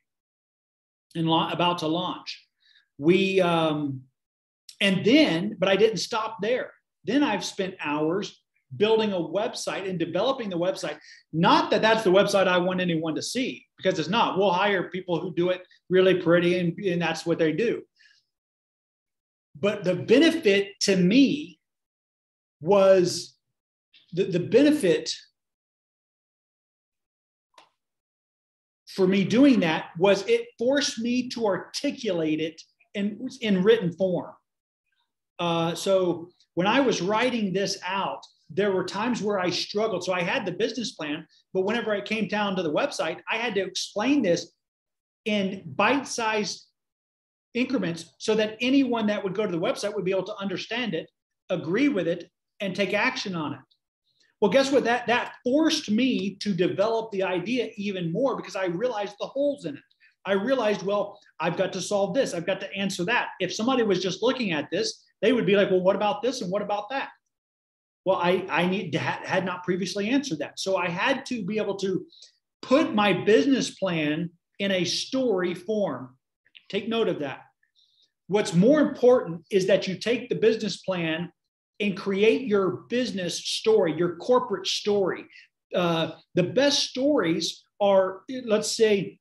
and la- about to launch. We, um, and then, but I didn't stop there. Then I've spent hours building a website and developing the website. Not that that's the website I want anyone to see, because it's not. We'll hire people who do it really pretty, and, and that's what they do. But the benefit to me was the, the benefit for me doing that was it forced me to articulate it in, in written form. Uh, so when I was writing this out, there were times where I struggled. So I had the business plan, but whenever I came down to the website, I had to explain this in bite sized increments so that anyone that would go to the website would be able to understand it, agree with it, and take action on it. Well, guess what? That that forced me to develop the idea even more because I realized the holes in it. I realized, well, I've got to solve this. I've got to answer that. If somebody was just looking at this, they would be like, well, what about this and what about that? Well, I I need ha- had not previously answered that, so I had to be able to put my business plan in a story form. Take note of that. What's more important is that you take the business plan and create your business story, your corporate story. Uh, the best stories are, let's say,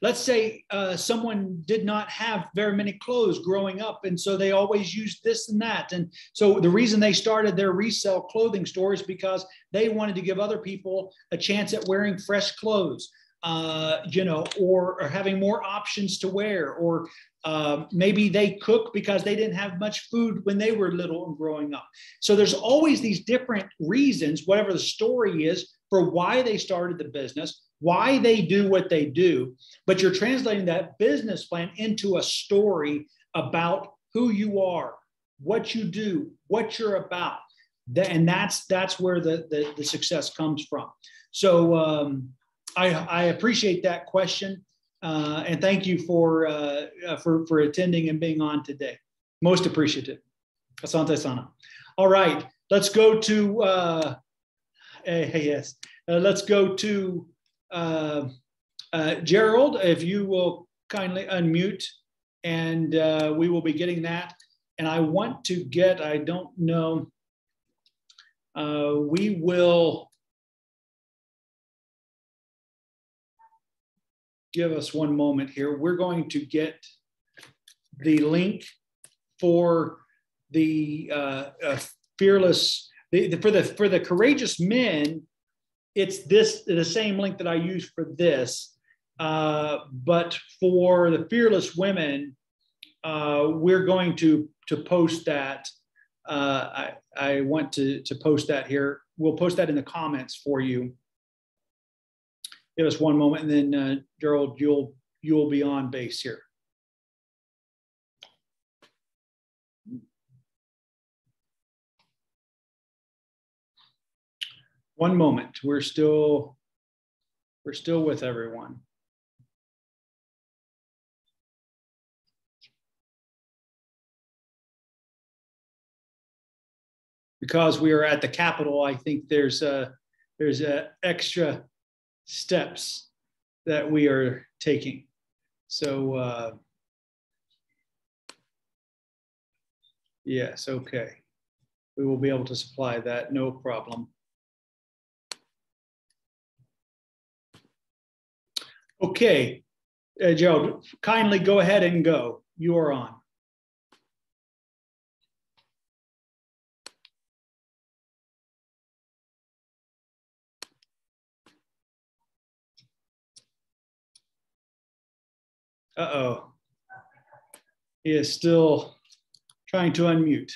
let's say uh, someone did not have very many clothes growing up and so they always used this and that and so the reason they started their resale clothing store is because they wanted to give other people a chance at wearing fresh clothes uh, you know or, or having more options to wear or uh, maybe they cook because they didn't have much food when they were little and growing up. So there's always these different reasons, whatever the story is, for why they started the business, why they do what they do. But you're translating that business plan into a story about who you are, what you do, what you're about. And that's that's where the, the, the success comes from. So um, I, I appreciate that question. Uh, and thank you for, uh, uh, for, for attending and being on today. Most appreciative. Asante sana. All right, let's go to, uh, hey, eh, yes, uh, let's go to uh, Gerald, if you will kindly unmute and we will be getting that. And I want to get, I don't know, we will, give us one moment here. We're going to get the link for the uh, uh, fearless the, the, for the for the courageous men. It's this the same link that I use for this, uh, but for the fearless women, uh, we're going to to post that. Uh, I I want to to post that here. We'll post that in the comments for you give us one moment, and then uh, Gerald, you'll you'll be on base here. One moment. We're still we're still with everyone. Because we are at the Capitol, I think there's a there's a extra steps that we are taking. So, uh, yes, okay. We will be able to supply that, no problem. Okay, uh, Joe, kindly go ahead and go. You are on. Uh-oh. He is still trying to unmute.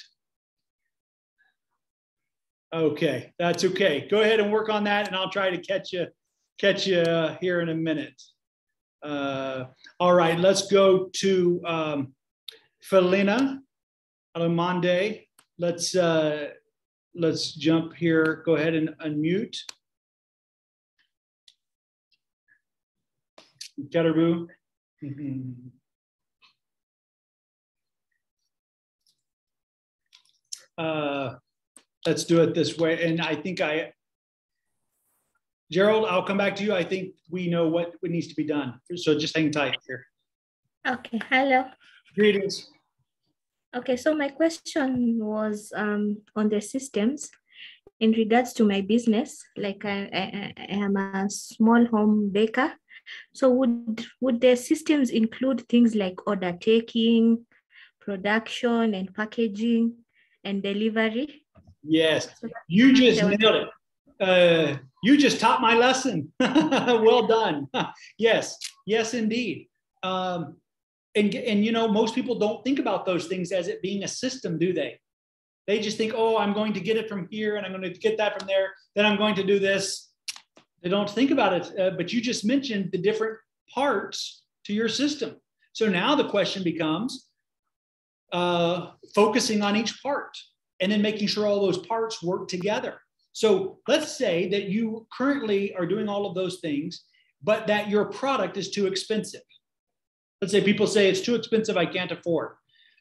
Okay, that's okay. Go ahead and work on that, and I'll try to catch you catch you uh, here in a minute. Uh, all right, let's go to um, Felina Alamande. Let's uh, let's jump here. Go ahead and unmute. Karibu. Uh, let's do it this way. And I think I, Gerald, I'll come back to you. I think we know what, what needs to be done. So just hang tight here. Okay, hello. Greetings. Okay, so my question was um, on the systems in regards to my business. Like I, I, I am a small home baker. So would would the systems include things like order taking, production and packaging and delivery? Yes, you just nailed it. Uh, you just taught my lesson. well done. yes, yes, indeed. Um, and and you know, most people don't think about those things as it being a system, do they? They just think, oh, I'm going to get it from here, and I'm going to get that from there. Then I'm going to do this. They don't think about it. Uh, but you just mentioned the different parts to your system. So now the question becomes uh, focusing on each part and then making sure all those parts work together. So let's say that you currently are doing all of those things, but that your product is too expensive. Let's say people say it's too expensive, I can't afford.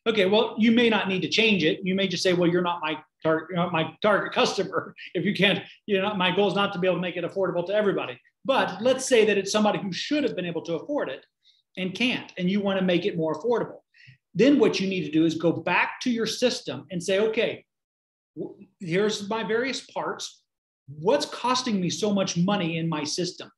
Okay, well, you may not need to change it. You may just say, well, you're not my target, uh, my target customer. If you can't, you know, my goal is not to be able to make it affordable to everybody. But let's say that it's somebody who should have been able to afford it and can't, and you want to make it more affordable. Then what you need to do is go back to your system and say, okay, here's my various parts. What's costing me so much money in my system?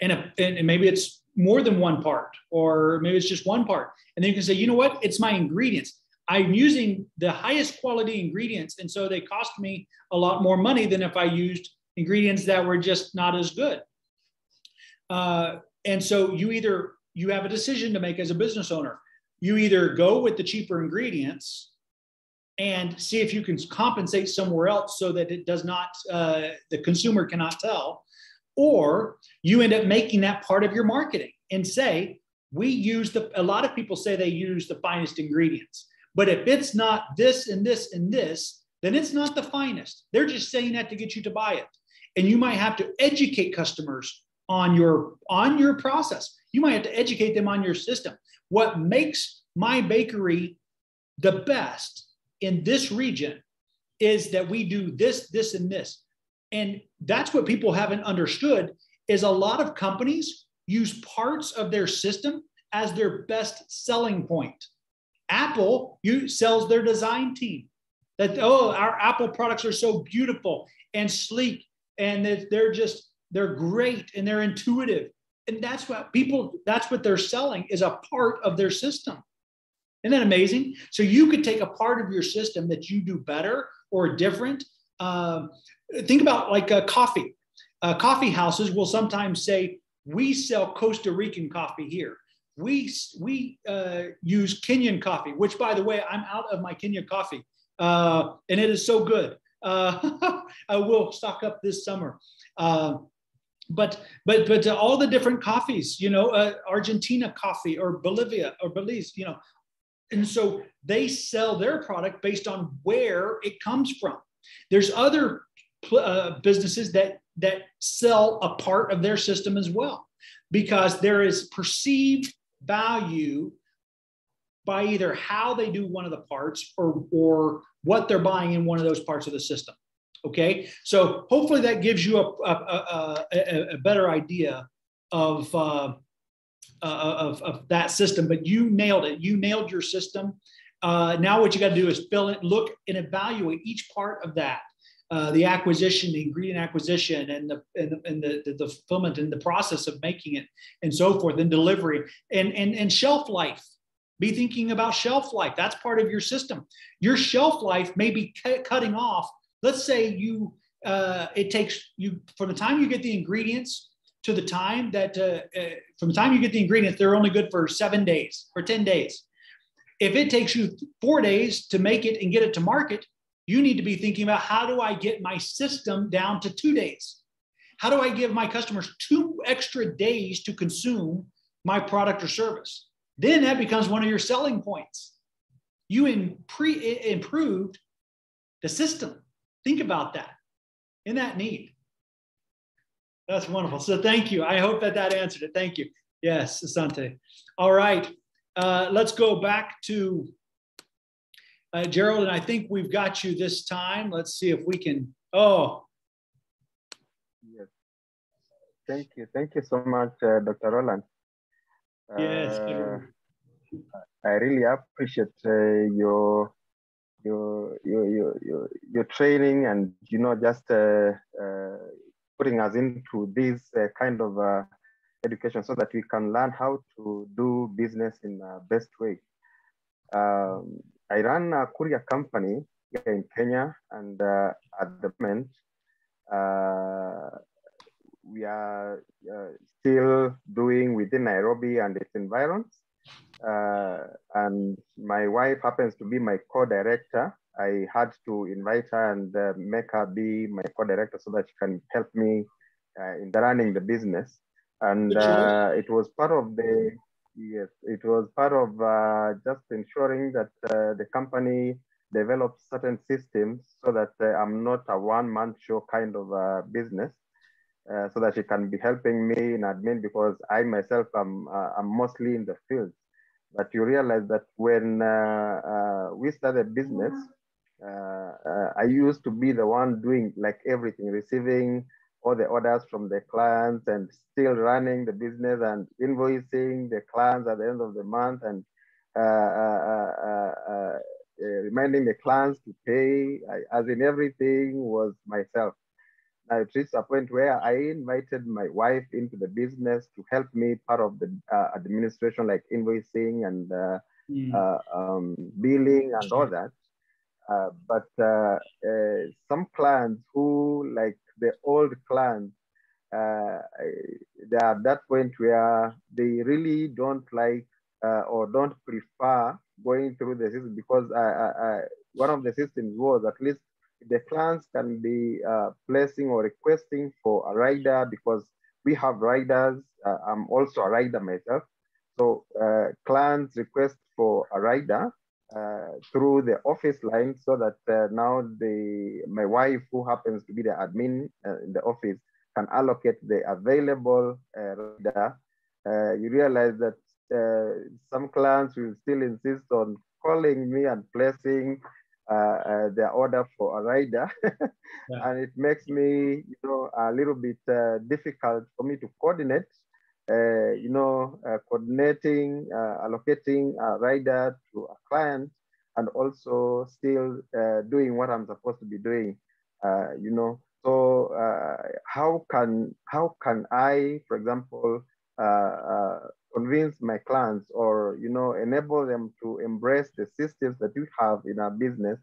And, if, and maybe it's more than one part, or maybe it's just one part. And then you can say, you know what? It's my ingredients. I'm using the highest quality ingredients. And so they cost me a lot more money than if I used ingredients that were just not as good. Uh, and so you either you have a decision to make as a business owner. You either go with the cheaper ingredients and see if you can compensate somewhere else so that it does not uh, the consumer cannot tell or you end up making that part of your marketing and say we use the a lot of people say they use the finest ingredients but if it's not this and this and this then it's not the finest they're just saying that to get you to buy it and you might have to educate customers on your on your process you might have to educate them on your system what makes my bakery the best in this region is that we do this, this, and this. And that's what people haven't understood is a lot of companies use parts of their system as their best selling point. Apple you, sells their design team that, oh, our Apple products are so beautiful and sleek and that they're just, they're great and they're intuitive. And that's what people, that's what they're selling is a part of their system. Isn't that amazing? So you could take a part of your system that you do better or different. Uh, think about like a coffee. Uh, coffee houses will sometimes say, "We sell Costa Rican coffee here. We we uh, use Kenyan coffee, which, by the way, I'm out of my Kenya coffee, uh, and it is so good. Uh, I will stock up this summer." Uh, but but but all the different coffees you know uh, argentina coffee or bolivia or belize you know and so they sell their product based on where it comes from. There's other uh, businesses that that sell a part of their system as well because there is perceived value by either how they do one of the parts or or what they're buying in one of those parts of the system okay so hopefully that gives you a, a, a, a better idea of uh, uh, of, of that system, but you nailed it. You nailed your system. Uh, now what you got to do is fill it, look and evaluate each part of that. Uh, the acquisition, the ingredient acquisition, and the and, the, and the, the, the fulfillment and the process of making it, and so forth, and delivery, and and and shelf life. Be thinking about shelf life. That's part of your system. Your shelf life may be cutting off. Let's say you uh, it takes you from the time you get the ingredients to the time that uh, uh, from the time you get the ingredients, they're only good for seven days or ten days. If it takes you four days to make it and get it to market, you need to be thinking about how do I get my system down to two days? How do I give my customers two extra days to consume my product or service? Then that becomes one of your selling points. You improved the system. Think about that. In that need. That's wonderful. So thank you. I hope that that answered it. Thank you. Yes, Asante. All right. Uh, let's go back to uh, Gerald, and I think we've got you this time. Let's see if we can. Oh. Yes. Thank you. Thank you so much, uh, Dr. Rollan. Yes. Uh, I really appreciate uh, your your your your your, your training and you know just uh, uh, putting us into this kind of education so that we can learn how to do business in the best way. Um, I run a courier company here in Kenya, and uh, at the moment, uh, we are uh, still doing within Nairobi and its environs. Uh, and my wife happens to be my co-director. I had to invite her and uh, make her be my co-director so that she can help me uh, in the running the business. And it was part of the Yes, it was part of uh, just ensuring that uh, the company develops certain systems so that uh, I'm not a one-man show kind of uh, business, uh, so that she can be helping me in admin because I myself am uh, I'm mostly in the field. But you realize that when we started business, I used to be the one doing like everything, receiving all the orders from the clients and still running the business and invoicing the clients at the end of the month and uh, uh, uh, uh reminding the clients to pay, I, as in everything was myself. Now it reached a point where I invited my wife into the business to help me part of the uh, administration, like invoicing and mm. um, billing and all that. Uh, but uh, uh, some clients who like the old clients, uh, they are at that point where they really don't like uh, or don't prefer going through the system because I, I, I, one of the systems was at least the clients can be placing or requesting for a rider because we have riders. I'm also a rider myself. So clients request for a rider uh, through the office line so that uh, now the my wife who happens to be the admin uh, in the office can allocate the available reader. you realize that some clients will still insist on calling me and placing uh, uh, their order for a rider. yeah. And it makes me, you know, a little bit uh, difficult for me to coordinate uh, Uh, you know, uh, coordinating, uh, allocating a rider to a client, and also still uh, doing what I'm supposed to be doing, you know. So how can how can I, for example, convince my clients or you know enable them to embrace the systems that we have in our business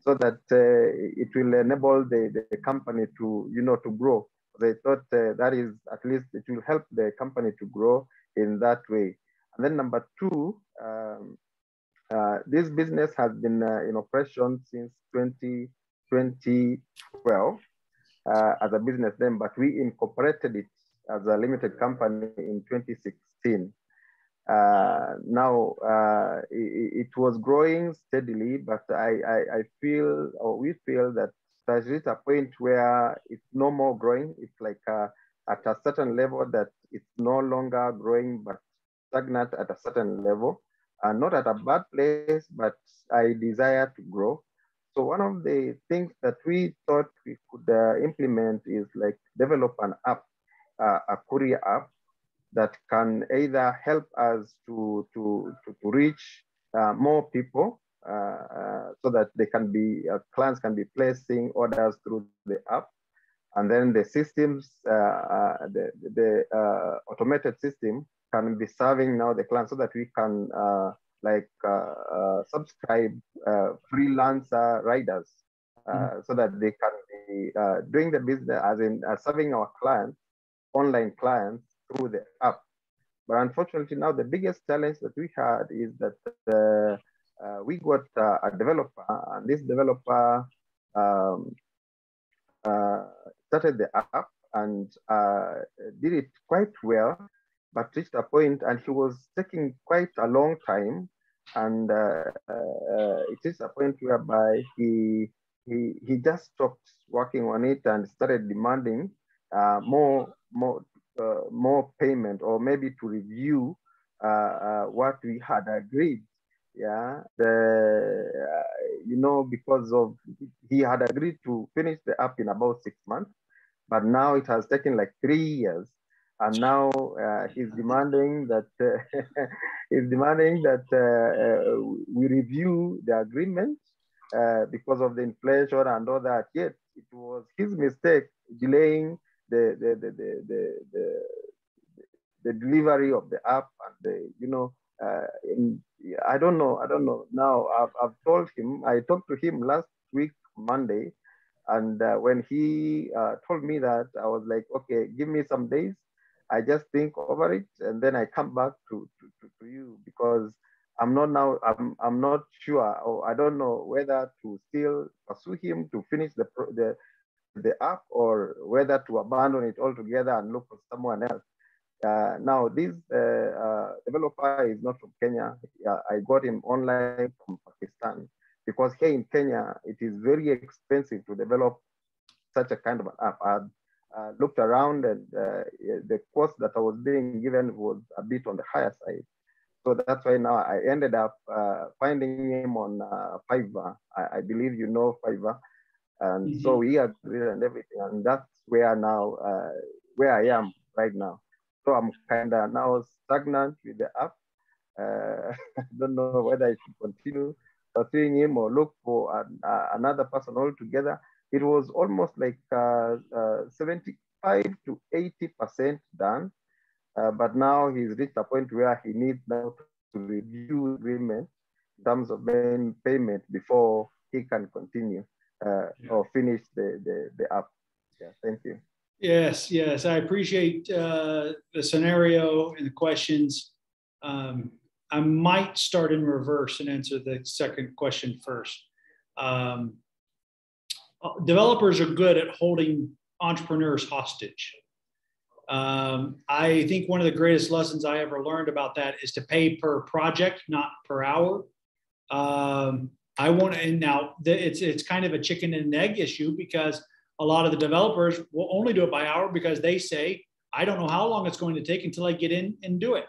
so that uh, it will enable the, the company to you know to grow they thought uh, that is at least it will help the company to grow in that way. And then number two, um, uh, this business has been uh, in operation since 20, 2012 uh, as a business then, but we incorporated it as a limited company in 2016. Uh, now uh, it, it, was growing steadily, but I, I, I, feel or we feel that there's reached a point where it's no more growing. It's like uh, at a certain level that it's no longer growing, but stagnant at a certain level. Uh, not at a bad place, but I desire to grow. So one of the things that we thought we could uh, implement is like develop an app, uh, a courier app that can either help us to, to, to, to reach uh, more people so that they can be clients can be placing orders through the app and then the systems, uh, uh, the, the uh, automated system can be serving now the client so that we can like subscribe freelancer riders mm-hmm. so that they can be doing the business as in serving our clients, online clients through the app. But unfortunately now the biggest challenge that we had is that uh, we got uh, a developer and this developer um, uh, started the app and uh, did it quite well, but reached a point and he was taking quite a long time. And uh, uh, it is a point whereby he, he, he just stopped working on it and started demanding uh, more, more, uh, more payment or maybe to review uh, what we had agreed yeah the uh, you know because of he had agreed to finish the app in about six months but now it has taken like three years. And now uh, he's demanding that uh, he's demanding that uh, uh, we review the agreement uh, because of the inflation and all that. Yet it was his mistake delaying the the the the, the, the, the delivery of the app and the you know uh, in, I don't know I don't know now I've, I've told him I talked to him last week Monday and uh, when he uh, told me that, I was like, okay, give me some days. I just think over it, and then I come back to, to, to, you because I'm not now, I'm, I'm not sure, or I don't know whether to still pursue him to finish the, the, the app or whether to abandon it altogether and look for someone else. Uh, now, this uh, uh, developer is not from Kenya. I got him online from Pakistan because here in Kenya, it is very expensive to develop such a kind of an app. I uh, looked around and uh, the cost that I was being given was a bit on the higher side. So that's why now I ended up uh, finding him on uh, Fiverr. I, I, believe you know Fiverr. And mm -hmm. so we agreed and everything. And that's where now, uh, where I am right now. So I'm kind of now stagnant with the app. Uh, I don't know whether I should continue pursuing him or look for an, uh, another person altogether, it was almost like uh, uh, 75 to 80% done. Uh, but now he's reached a point where he needs now to review agreement in terms of payment before he can continue uh, yeah. or finish the, the, the app. Yeah, thank you. Yes, yes, I appreciate uh, the scenario and the questions. Um, I might start in reverse and answer the second question first. Um, developers are good at holding entrepreneurs hostage. Um, I think one of the greatest lessons I ever learned about that is to pay per project, not per hour. Um, I want to, and now it's, it's kind of a chicken and egg issue because a lot of the developers will only do it by hour because they say, I don't know how long it's going to take until I get in and do it.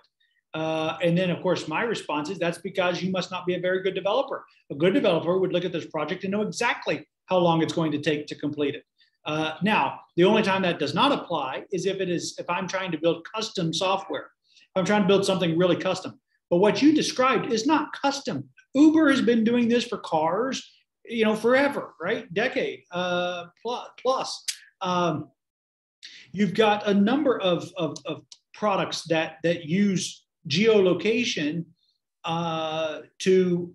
Uh, and then, of course, my response is that's because you must not be a very good developer. A good developer would look at this project and know exactly how long it's going to take to complete it. Uh, now, the only time that does not apply is if it is if I'm trying to build custom software. I'm trying to build something really custom. But what you described is not custom. Uber has been doing this for cars, you know, forever, right? Decade uh, plus. Um, you've got a number of, of, of products that that use geolocation uh, to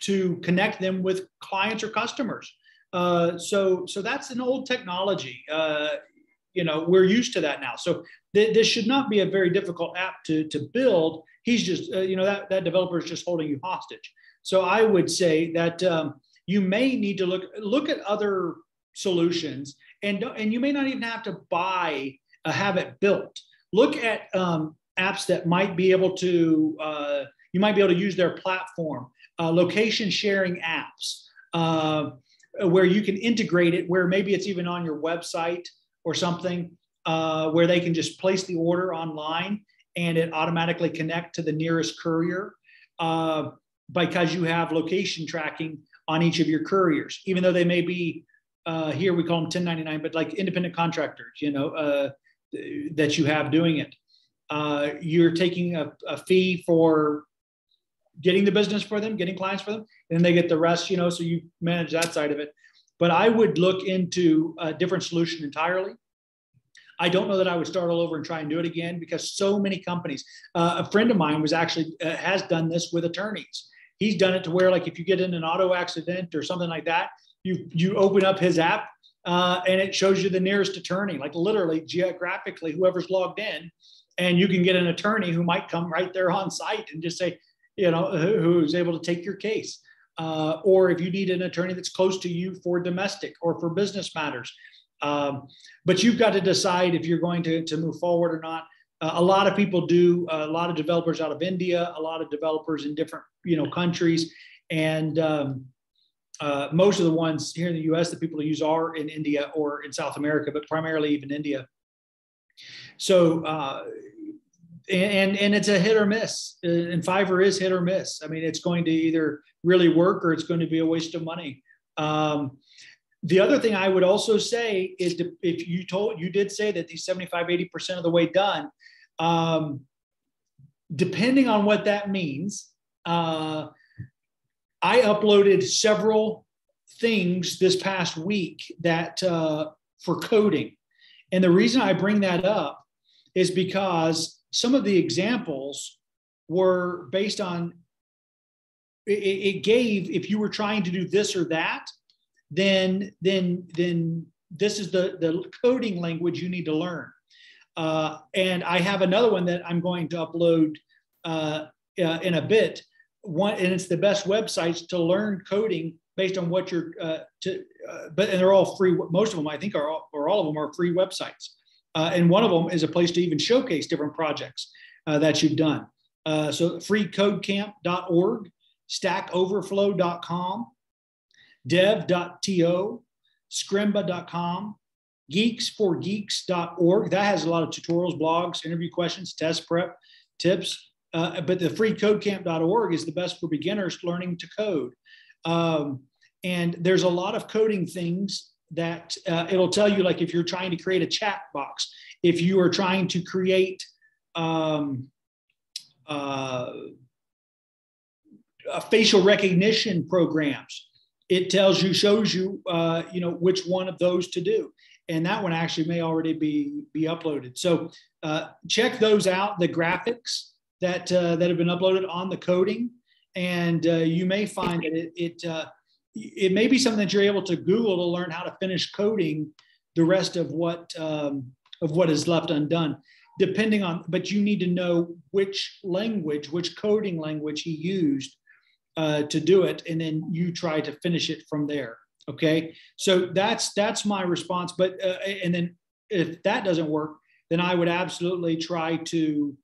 to connect them with clients or customers. Uh, so so that's an old technology. Uh, you know we're used to that now. So th- this should not be a very difficult app to to build. He's just uh, you know that that developer is just holding you hostage. So I would say that um, you may need to look look at other solutions and and you may not even have to buy a have it built. Look at um, apps that might be able to, uh, you might be able to use their platform, uh, location sharing apps, uh, where you can integrate it, where maybe it's even on your website or something, uh, where they can just place the order online and it automatically connect to the nearest courier uh, because you have location tracking on each of your couriers, even though they may be uh, here we call them 1099, but like independent contractors, you know, uh, that you have doing it uh, you're taking a, a, fee for getting the business for them, getting clients for them, and they get the rest, you know, so you manage that side of it. But I would look into a different solution entirely. I don't know that I would start all over and try and do it again because so many companies. Uh, a friend of mine was actually uh, has done this with attorneys. He's done it to where like if you get in an auto accident or something like that, you you open up his app uh, and it shows you the nearest attorney, like literally geographically, whoever's logged in, and you can get an attorney who might come right there on site and just say, you know, who's able to take your case. Uh, or if you need an attorney that's close to you for domestic or for business matters. Um, but you've got to decide if you're going to, to move forward or not. Uh, a lot of people do, uh, a lot of developers out of India, a lot of developers in different, you know, countries. And um, uh, most of the ones here in the US that people use are in India or in South America, but primarily even India. So uh, and and it's a hit or miss. Uh, and Fiverr is hit or miss. I mean, it's going to either really work or it's going to be a waste of money. Um, the other thing I would also say is if you told you did say that these 75, 80% of the way done, um, depending on what that means, uh, I uploaded several things this past week that uh, for coding. And the reason I bring that up is because some of the examples were based on it, it, gave if you were trying to do this or that then then then this is the the coding language you need to learn uh, and i have another one that i'm going to upload uh, uh, in a bit one and it's the best websites to learn coding based on what you're uh, to uh, but and they're all free most of them i think are all, or all of them are free websites uh, and one of them is a place to even showcase different projects uh, that you've done. Uh, so freecodecamp.org, stackoverflow.com, dev.to, scrimba.com, geeks4geeks.org. That has a lot of tutorials, blogs, interview questions, test prep, tips. Uh, but the freecodecamp.org is the best for beginners learning to code. Um, and there's a lot of coding things that uh, it'll tell you like if you're trying to create a chat box, if you are trying to create um, uh, facial recognition programs, it tells you, shows you, uh, you know, which one of those to do. And that one actually may already be, be uploaded. So uh, check those out, the graphics that, uh, that have been uploaded on the coding. And uh, you may find that it, it it may be something that you're able to Google to learn how to finish coding the rest of what um, of what is left undone, depending on. But you need to know which language, which coding language he used uh, to do it, and then you try to finish it from there. Okay, so that's that's my response. But uh, and then if that doesn't work, then I would absolutely try to.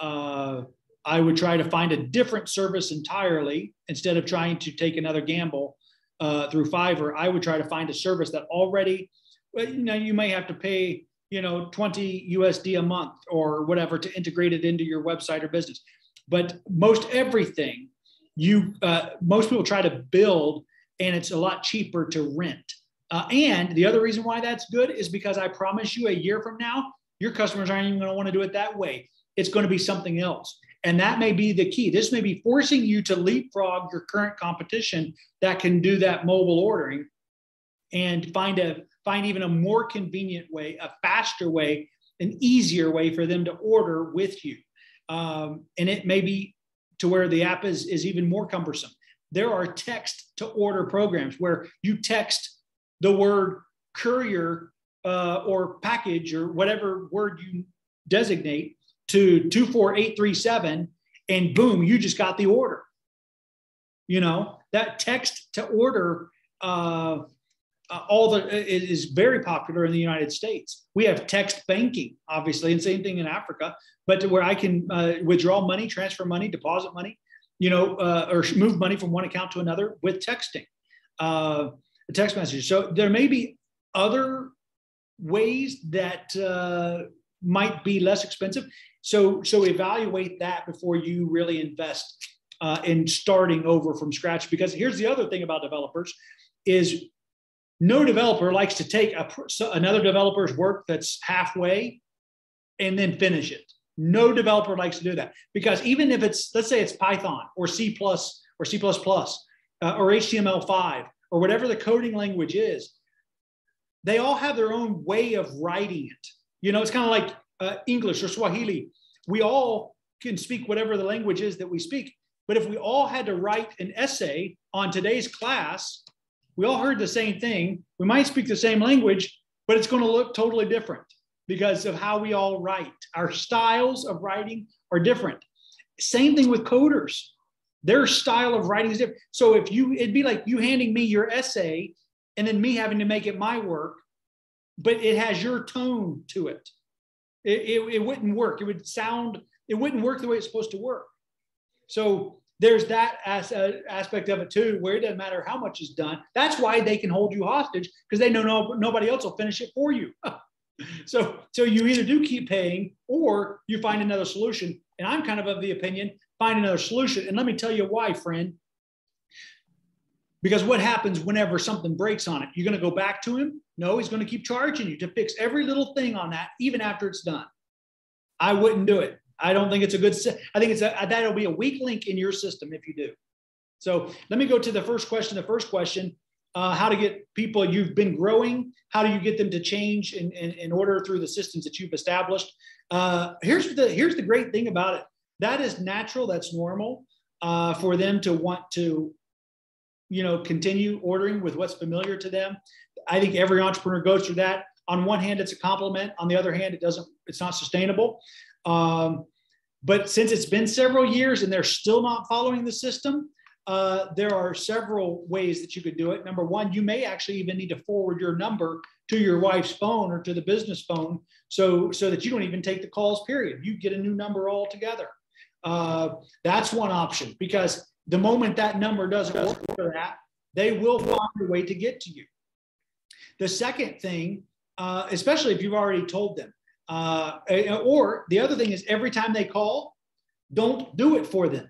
Uh, I would try to find a different service entirely instead of trying to take another gamble uh, through Fiverr. I would try to find a service that already, you know, you may have to pay, you know, 20 USD a month or whatever to integrate it into your website or business. But most everything you, uh, most people try to build and it's a lot cheaper to rent. Uh, and the other reason why that's good is because I promise you a year from now, your customers aren't even going to want to do it that way. It's going to be something else. And that may be the key. This may be forcing you to leapfrog your current competition that can do that mobile ordering and find a find even a more convenient way, a faster way, an easier way for them to order with you. Um, and it may be to where the app is, is even more cumbersome. There are text to order programs where you text the word courier uh, or package or whatever word you designate to 24837 and boom, you just got the order. You know, that text to order uh, uh, all the it is very popular in the United States. We have text banking, obviously, and same thing in Africa, but where I can uh, withdraw money, transfer money, deposit money, you know, uh, or move money from one account to another with texting, uh, text messages. So there may be other ways that uh, might be less expensive. So, so evaluate that before you really invest uh, in starting over from scratch. Because here's the other thing about developers is no developer likes to take a, another developer's work that's halfway and then finish it. No developer likes to do that because even if it's, let's say it's Python or C plus or C plus uh, or HTML5 or whatever the coding language is, they all have their own way of writing it. You know, it's kind of like uh, English or Swahili. We all can speak whatever the language is that we speak. But if we all had to write an essay on today's class, we all heard the same thing. We might speak the same language, but it's going to look totally different because of how we all write. Our styles of writing are different. Same thing with coders. Their style of writing is different. So if you, it'd be like you handing me your essay and then me having to make it my work, but it has your tone to it. It, it, it wouldn't work. It would sound, it wouldn't work the way it's supposed to work. So there's that as, uh, aspect of it too, where it doesn't matter how much is done. That's why they can hold you hostage because they know no, nobody else will finish it for you. so, so you either do keep paying or you find another solution. And I'm kind of of the opinion, find another solution. And let me tell you why, friend. Because what happens whenever something breaks on it? You're going to go back to him? No, he's going to keep charging you to fix every little thing on that, even after it's done. I wouldn't do it. I don't think it's a good. I think it's a that'll be a weak link in your system if you do. So let me go to the first question. The first question: uh, How to get people you've been growing? How do you get them to change in, in, in order through the systems that you've established? Uh, here's the here's the great thing about it. That is natural. That's normal uh, for them to want to, you know, continue ordering with what's familiar to them. I think every entrepreneur goes through that. On one hand, it's a compliment. On the other hand, it doesn't. It's not sustainable. Um, but since it's been several years and they're still not following the system, uh, there are several ways that you could do it. Number one, you may actually even need to forward your number to your wife's phone or to the business phone so, so that you don't even take the calls, period. You get a new number altogether. Uh, that's one option because the moment that number doesn't work for that, they will find a way to get to you. The second thing, uh, especially if you've already told them, uh, or the other thing is every time they call, don't do it for them,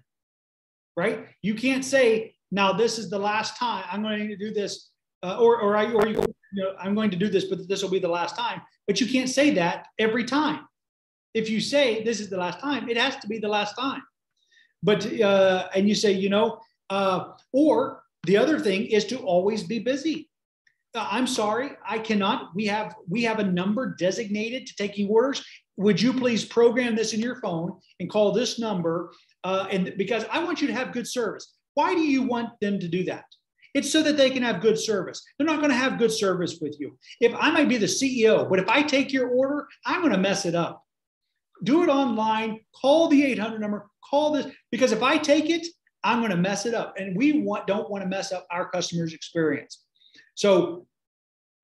right? You can't say, now this is the last time I'm going to do this, uh, or, or, I, or you, you know, I'm going to do this, but this will be the last time. But you can't say that every time. If you say this is the last time, it has to be the last time. But, uh, and you say, you know, uh, or the other thing is to always be busy. Uh, I'm sorry, I cannot. We have we have a number designated to taking orders. Would you please program this in your phone and call this number? Uh, and because I want you to have good service. Why do you want them to do that? It's so that they can have good service. They're not going to have good service with you. If I might be the CEO, but if I take your order, I'm going to mess it up. Do it online. Call the 800 number. Call this because if I take it, I'm going to mess it up, and we want, don't want to mess up our customers' experience. So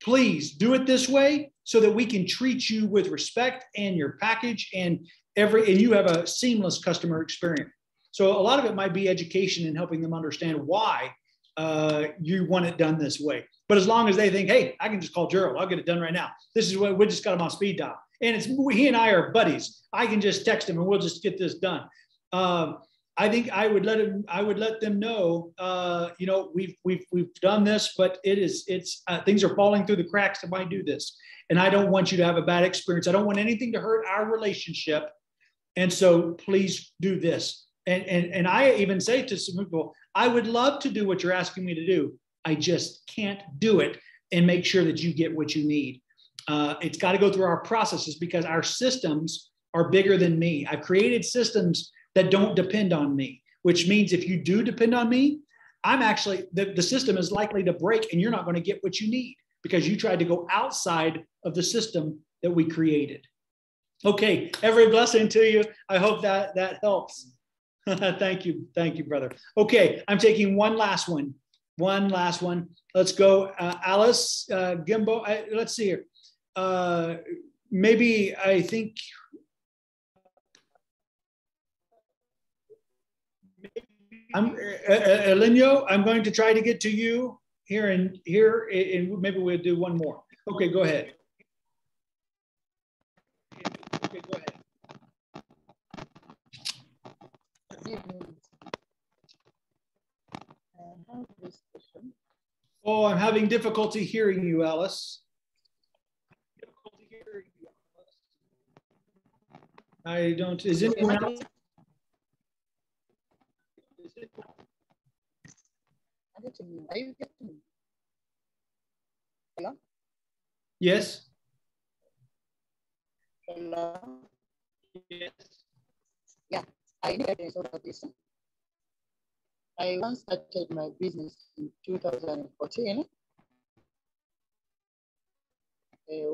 please do it this way so that we can treat you with respect and your package and every and you have a seamless customer experience. So a lot of it might be education and helping them understand why uh, you want it done this way. But as long as they think, hey, I can just call Gerald, I'll get it done right now. This is what we just got him on speed dial, and it's he and I are buddies. I can just text him and we'll just get this done. Um, I think I would let him. I would let them know. Uh, you know, we've we've we've done this, but it is it's uh, things are falling through the cracks if I do this, and I don't want you to have a bad experience. I don't want anything to hurt our relationship, and so please do this. And and and I even say to some people, I would love to do what you're asking me to do. I just can't do it and make sure that you get what you need. Uh, it's got to go through our processes because our systems are bigger than me. I've created systems that don't depend on me, which means if you do depend on me, I'm actually, the, the system is likely to break and you're not going to get what you need because you tried to go outside of the system that we created. Okay, every blessing to you. I hope that that helps. thank you. Thank you, brother. Okay, I'm taking one last one. One last one. Let's go. Uh, Alice uh, Gimbo. I, let's see here. Uh, maybe I think I'm uh, uh, Elenio, I'm going to try to get to you here and here, and maybe we'll do one more. Okay, go ahead. Okay, go ahead. Oh, I'm having difficulty hearing you, Alice. I don't, is anyone else? Hello? Yes? Hello? Yes. Yeah, I need a sort this. I once started my business in 2014, uh,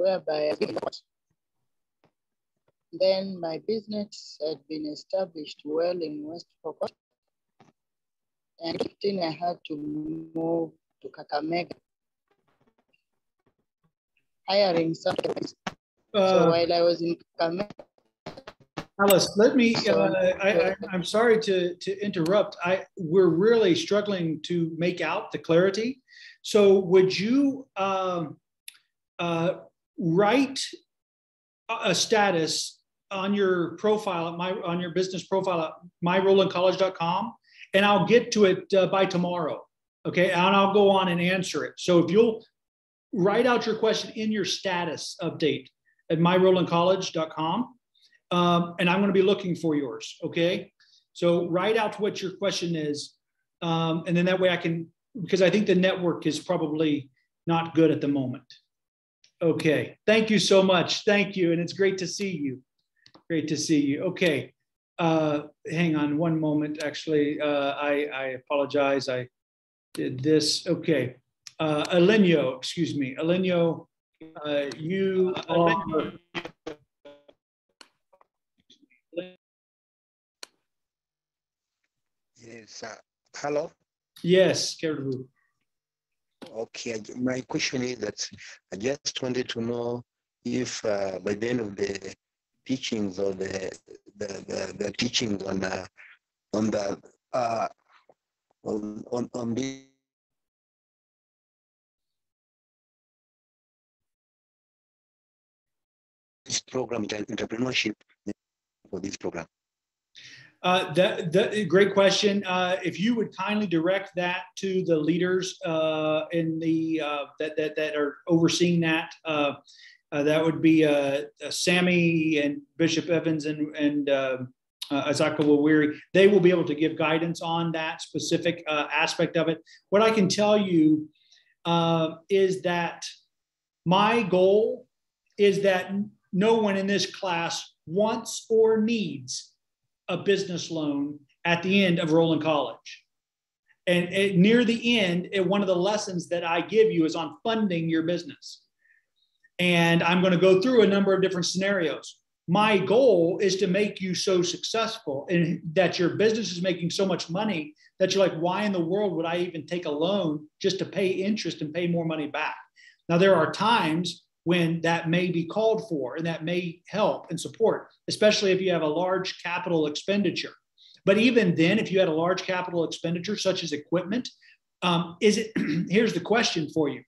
whereby did Then my business had been established well in West Pokot. And then I had to move to Kakamega, hiring some. Uh, so while I was in Kakamega, Alice, let me, uh, I, I'm sorry to, to interrupt. I, we're really struggling to make out the clarity. So would you um, uh, write a status on your profile at my, on your business profile at myrollancollege.com and I'll get to it uh, by tomorrow. Okay. And I'll go on and answer it. So if you'll write out your question in your status update at myrollancollege.com, um, and I'm going to be looking for yours. Okay. So write out what your question is. Um, and then that way I can, because I think the network is probably not good at the moment. Okay. Thank you so much. Thank you. And it's great to see you. Great to see you. Okay. Uh, hang on one moment. Actually, uh, I, I apologize. I did this. Okay. Uh, Alenio, excuse me. Alenio, uh, you are Yes. Uh, hello. Yes, Karibu. Okay. My question is that I just wanted to know if uh, by the end of the teachings or the the, the, the teachings on uh, on the uh, on on on the this program entrepreneurship for this program uh, that great question. Uh, if you would kindly direct that to the leaders uh, in the uh, that, that that are overseeing that, uh, uh, that would be Sammy and Bishop Evans and and uh, Azaka Wawiri. They will be able to give guidance on that specific aspect of it. What I can tell you is that my goal is that no one in this class wants or needs a business loan at the end of Rollan College. And near the end, one of the lessons that I give you is on funding your business. And I'm going to go through a number of different scenarios. My goal is to make you so successful and that your business is making so much money that you're like, why in the world would I even take a loan just to pay interest and pay more money back? Now, there are times when that may be called for and that may help and support, especially if you have a large capital expenditure. But even then, if you had a large capital expenditure, such as equipment, um, is it, here's the question for you.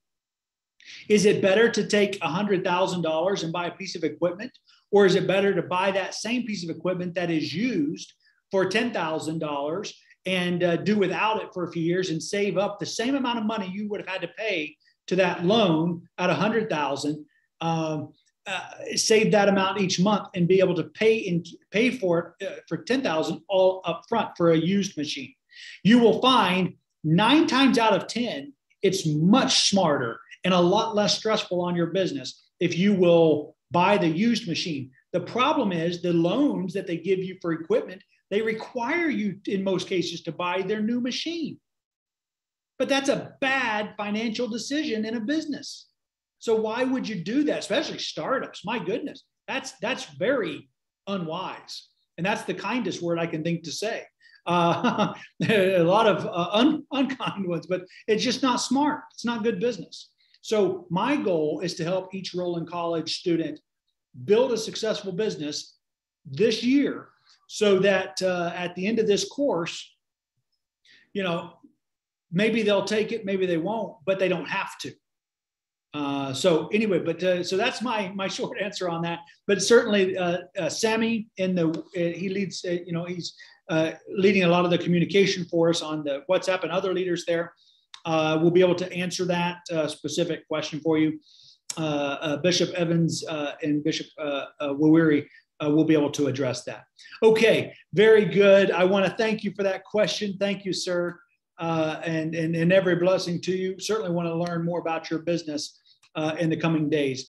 Is it better to take $100,000 and buy a piece of equipment? Or is it better to buy that same piece of equipment that is used for $10,000 and uh, do without it for a few years and save up the same amount of money you would have had to pay to that loan at 100,000 um, uh, save that amount each month and be able to pay in pay for it uh, for 10,000 all up front for a used machine. You will find 9 times out of 10 it's much smarter and a lot less stressful on your business if you will buy the used machine. The problem is the loans that they give you for equipment, they require you in most cases to buy their new machine. But that's a bad financial decision in a business. So why would you do that, especially startups? My goodness, that's that's very unwise, and that's the kindest word I can think to say. Uh, a lot of uh, un, unkind ones, but it's just not smart. It's not good business. So my goal is to help each Rollan College student build a successful business this year, so that uh, at the end of this course, you know, maybe they'll take it, maybe they won't, but they don't have to. Uh, so anyway, but uh, so that's my my short answer on that. But certainly, uh, uh Sammy in the uh, he leads. You know, he's leading a lot of the communication for us on the WhatsApp and other leaders there. Uh, we'll be able to answer that uh, specific question for you. Uh, Bishop Evans and Bishop Wawiri uh, we'll be able to address that. Okay, very good. I want to thank you for that question. Thank you, sir. Uh, and, and, and every blessing to you. Certainly want to learn more about your business uh, in the coming days.